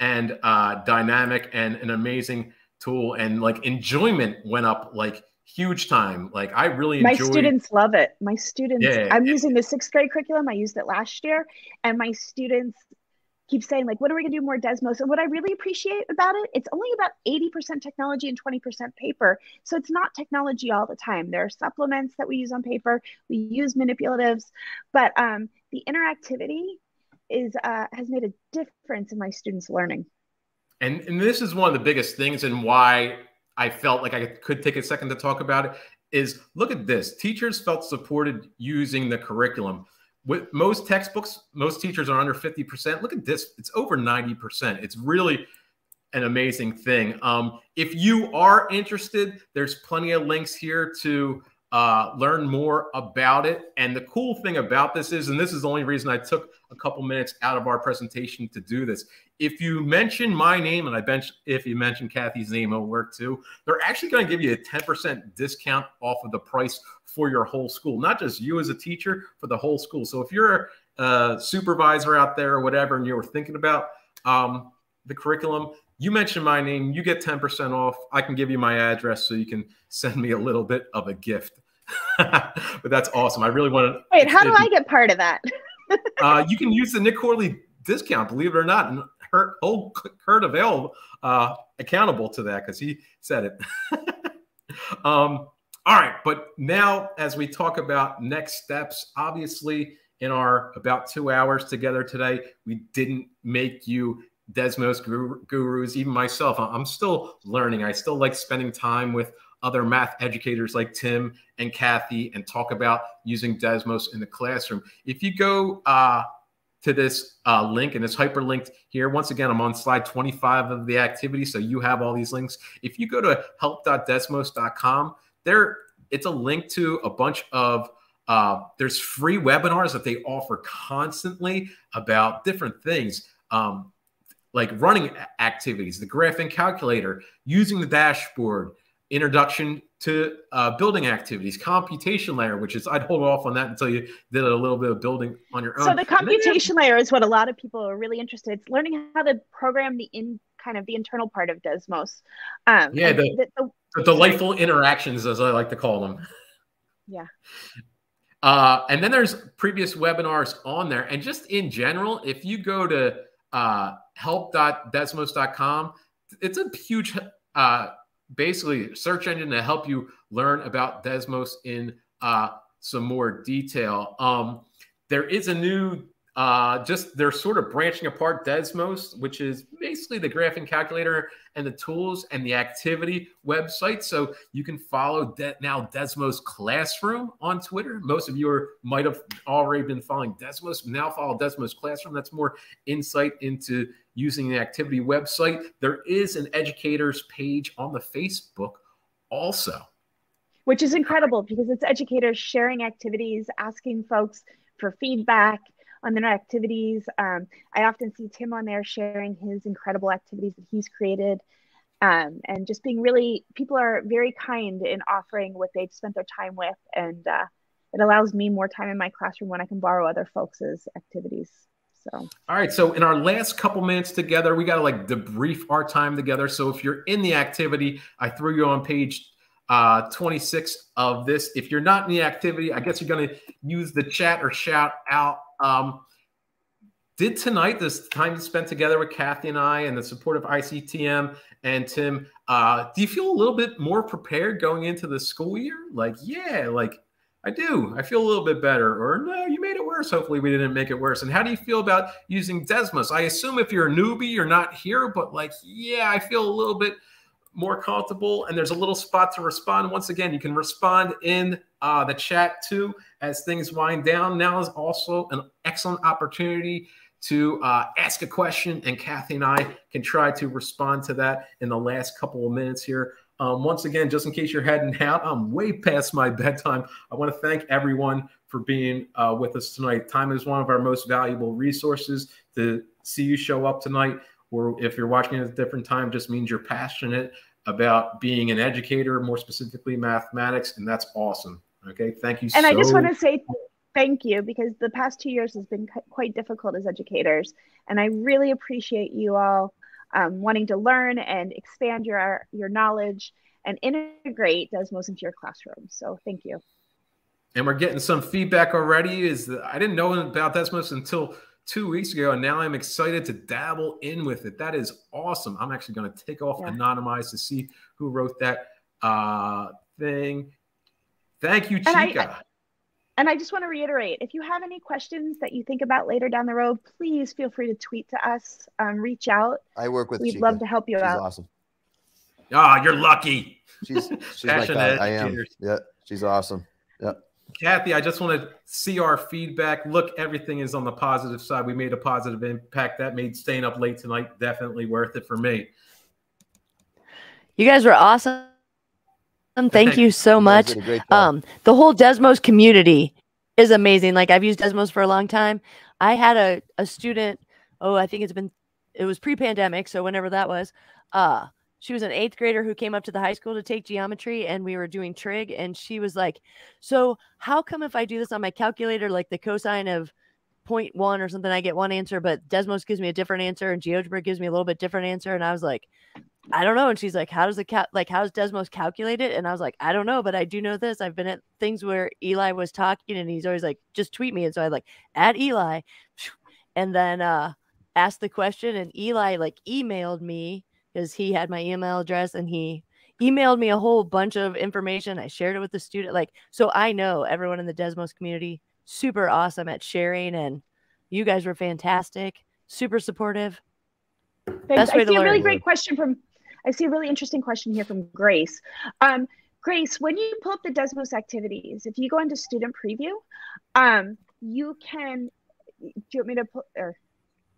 and uh, dynamic and an amazing tool and like enjoyment went up like huge time. Like I really my students love it. My students, yeah, I'm yeah. using the sixth grade curriculum. I used it last year, and my students keep saying like, "What are we gonna do more Desmos?" And what I really appreciate about it, it's only about 80% technology and 20% paper. So it's not technology all the time. There are supplements that we use on paper. We use manipulatives, but um, the interactivity is uh, has made a difference in my students' learning. And, and this is one of the biggest things and why I felt like I could take a second to talk about it is look at this. Teachers felt supported using the curriculum. With most textbooks, most teachers are under 50%. Look at this. It's over 90%. It's really an amazing thing. Um, if you are interested, there's plenty of links here to uh, learn more about it. And the cool thing about this is, and this is the only reason I took a couple minutes out of our presentation to do this. If you mention my name, and I bench if you mention Kathy's name, it'll work too. They're actually going to give you a 10% discount off of the price for your whole school, not just you as a teacher, for the whole school. So if you're a supervisor out there or whatever, and you were thinking about um, the curriculum, you mention my name, you get 10% off. I can give you my address so you can send me a little bit of a gift. but that's awesome. I really want to. Wait, how do I get part of that? uh, you can use the Nick Corley discount, believe it or not, and Kurt, hold Kurt Avail uh, accountable to that because he said it. um, all right, but now as we talk about next steps, obviously in our about two hours together today, we didn't make you Desmos gurus, even myself. I'm still learning. I still like spending time with other math educators like Tim and Kathy and talk about using Desmos in the classroom. If you go uh, to this uh, link and it's hyperlinked here, once again, I'm on slide 25 of the activity. So you have all these links. If you go to help.desmos.com, there it's a link to a bunch of uh, there's free webinars that they offer constantly about different things. Um, like running activities, the graphing calculator, using the dashboard, introduction to uh, building activities, computation layer, which is I'd hold off on that until you did a little bit of building on your own. So the computation layer is what a lot of people are really interested. It's learning how to program the in kind of the internal part of Desmos. Um, yeah, the, the, the, the delightful interactions, as I like to call them. Yeah. Uh, and then there's previous webinars on there, and just in general, if you go to uh, help.desmos.com, it's a huge uh, basically search engine to help you learn about Desmos in uh, some more detail. Um, there is a new, uh, just they're sort of branching apart Desmos, which is basically the graphing calculator and the tools and the activity website. So you can follow De- now Desmos Classroom on Twitter. Most of you are, might have already been following Desmos. Now follow Desmos Classroom. That's more insight into using the activity website. There is an educators page on the Facebook also. Which is incredible because it's educators sharing activities, asking folks for feedback on their activities. Um, I often see Tim on there sharing his incredible activities that he's created. Um, and just being really, people are very kind in offering what they've spent their time with. And uh, it allows me more time in my classroom when I can borrow other folks' activities. So, all right. So, in our last couple minutes together, we got to like debrief our time together. So, if you're in the activity, I threw you on page uh, 26 of this. If you're not in the activity, I guess you're going to use the chat or shout out. Um, did tonight, this time spent together with Kathy and I and the support of ICTM and Tim, uh, do you feel a little bit more prepared going into the school year? Like, yeah, like I do. I feel a little bit better. Or no, you made it worse. Hopefully, we didn't make it worse. And how do you feel about using Desmos? I assume if you're a newbie, you're not here, but like, yeah, I feel a little bit more comfortable. And there's a little spot to respond. Once again, you can respond in uh, the chat too as things wind down. Now is also an excellent opportunity to uh, ask a question, and Kathy and I can try to respond to that in the last couple of minutes here. Um, once again, just in case you're heading out, I'm way past my bedtime. I want to thank everyone for being uh, with us tonight. Time is one of our most valuable resources. To see you show up tonight, or if you're watching at a different time, just means you're passionate about being an educator, more specifically mathematics, and that's awesome. Okay, thank you. And so I just want to say thank you because the past two years has been quite difficult as educators, and I really appreciate you all um, wanting to learn and expand your your knowledge and integrate Desmos into your classroom. So thank you. And we're getting some feedback already. Is that I didn't know about Desmos until two weeks ago, and now I'm excited to dabble in with it. That is awesome. I'm actually going to take off yeah. anonymized to see who wrote that uh, thing. Thank you, Chica. And I just want to reiterate if you have any questions that you think about later down the road, please feel free to tweet to us, um, reach out. I work with We'd Chica. love to help you She's out. awesome. Ah, you're lucky. She's she's my Passionate guy. I am. educators. Yeah, she's awesome. Yeah. Kathy, I just want to see our feedback. Look, everything is on the positive side. We made a positive impact. That made staying up late tonight definitely worth it for me. You guys were awesome. Thank you so much. did a great job. Um, the whole Desmos community is amazing. Like I've used Desmos for a long time. I had a, a student, oh, I think it's been it was pre-pandemic, so whenever that was, uh, she was an eighth grader who came up to the high school to take geometry and we were doing trig and she was like, So how come if I do this on my calculator, like the cosine of 0.1 or something, I get one answer, but Desmos gives me a different answer and GeoGebra gives me a little bit different answer. And I was like, I don't know. And she's like, How does the cat like how does Desmos calculate it? And I was like, I don't know, but I do know this. I've been at things where Eli was talking and he's always like, just tweet me. And so I like at Eli and then uh asked the question and Eli like emailed me because he had my email address and he emailed me a whole bunch of information. I shared it with the student. Like, so I know everyone in the Desmos community, super awesome at sharing, and you guys were fantastic, super supportive. Thanks. Best way I see a really great question from. I see a really interesting question here from Grace. Um, Grace, when you pull up the Desmos activities, if you go into student preview, um, you can. Do you want me to put or?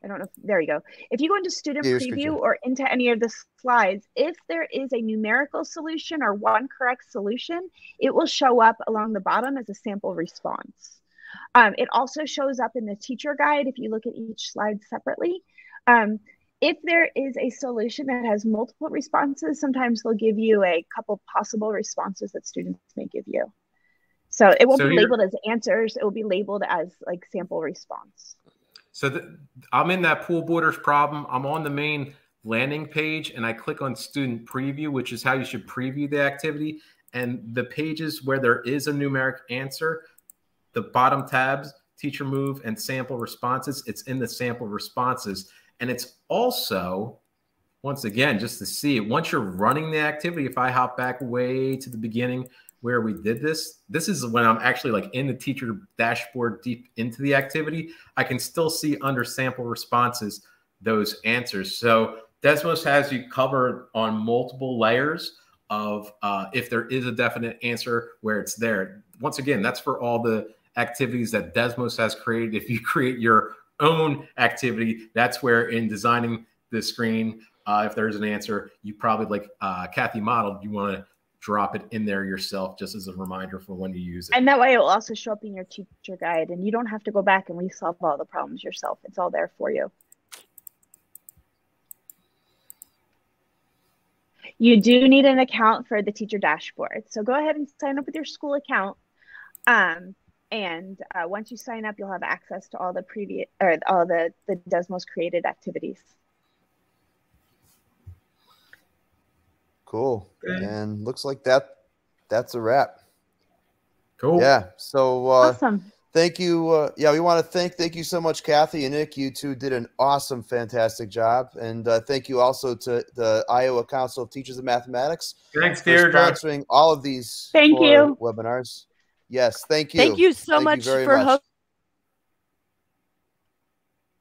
I don't know. If, there you go. If you go into student preview or into any of the slides, if there is a numerical solution or one correct solution, it will show up along the bottom as a sample response. Um, it also shows up in the teacher guide if you look at each slide separately. Um, if there is a solution that has multiple responses, sometimes they'll give you a couple possible responses that students may give you. So it won't So be labeled as answers, it will be labeled as like sample response. So the, I'm in that pool borders problem. I'm on the main landing page and I click on student preview, which is how you should preview the activity. And the pages where there is a numeric answer, the bottom tabs, teacher move and sample responses, it's in the sample responses. And it's also, once again, just to see it, once you're running the activity, if I hop back way to the beginning where we did this, this is when I'm actually like in the teacher dashboard deep into the activity. I can still see under sample responses those answers. So Desmos has you covered on multiple layers of uh, if there is a definite answer where it's there. Once again, that's for all the activities that Desmos has created. If you create your own activity, that's where in designing the screen, uh, if there's an answer, you probably like uh, Kathy modeled, you want to drop it in there yourself just as a reminder for when you use it. And that way it will also show up in your teacher guide and you don't have to go back and resolve all the problems yourself. It's all there for you. You do need an account for the teacher dashboard. So go ahead and sign up with your school account. Um, and uh, once you sign up, you'll have access to all the previous or all the, the Desmos created activities. Cool. Okay. And looks like that that's a wrap. Cool. Yeah. So uh awesome. thank you. Uh, yeah, we want to thank thank you so much, Kathy and Nick. You two did an awesome, fantastic job, and uh, thank you also to the Iowa Council of Teachers of Mathematics Thanks, for Deirdre. sponsoring all of these. Thank you. Webinars. Yes, thank you. Thank you so Thank much very for much. ho-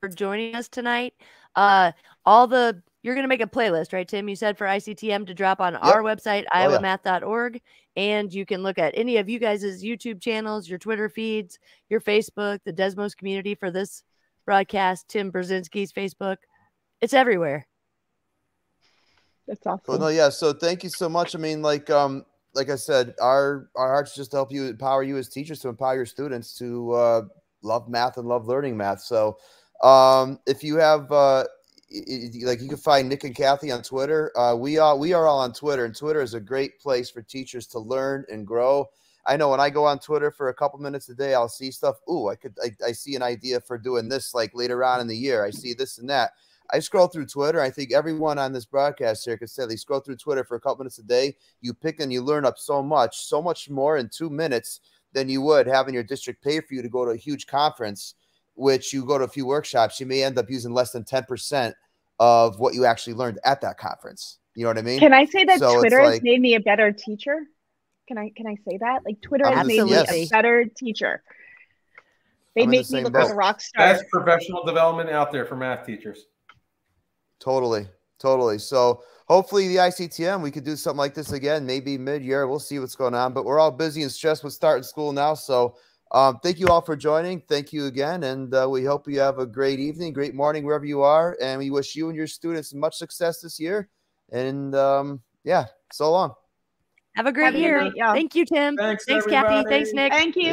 for joining us tonight. Uh, all the you're going to make a playlist, right, Tim? You said for ICTM to drop on our website, Oh, yeah. iowamath.org. And you can look at any of you guys' YouTube channels, your Twitter feeds, your Facebook, the Desmos community for this broadcast, Tim Brzezinski's Facebook. It's everywhere. That's awesome. Well, no, yeah. So thank you so much. I mean, like, um, like I said, our our hearts just to help you empower you as teachers to empower your students to uh, love math and love learning math. So, um, if you have uh, like, you can find Nick and Kathy on Twitter. Uh, we are we are all on Twitter, and Twitter is a great place for teachers to learn and grow. I know when I go on Twitter for a couple minutes a day, I'll see stuff. Ooh, I could I, I see an idea for doing this like later on in the year. I see this and that. I scroll through Twitter. I think everyone on this broadcast here could say they scroll through Twitter for a couple minutes a day. You pick and you learn up so much, so much more in two minutes than you would having your district pay for you to go to a huge conference, which you go to a few workshops. You may end up using less than 10% of what you actually learned at that conference. You know what I mean? Can I say that So it's Twitter has made me a better teacher? Can I can I say that? Like Twitter I'm has made me yes. a better teacher. They I'm in the make me look boat. like a rock star. Best professional development out there for math teachers. Totally, totally. So hopefully the ICTM we could do something like this again, maybe mid-year. We'll see what's going on, but we're all busy and stressed with starting school now. So um, thank you all for joining. Thank you again, and uh, we hope you have a great evening, great morning wherever you are, and we wish you and your students much success this year. And um, yeah, so long. Have a great Have year. night, y'all. Thank you, Tim. Thanks, Thanks, Kathy. Thanks, Nick. Thank you.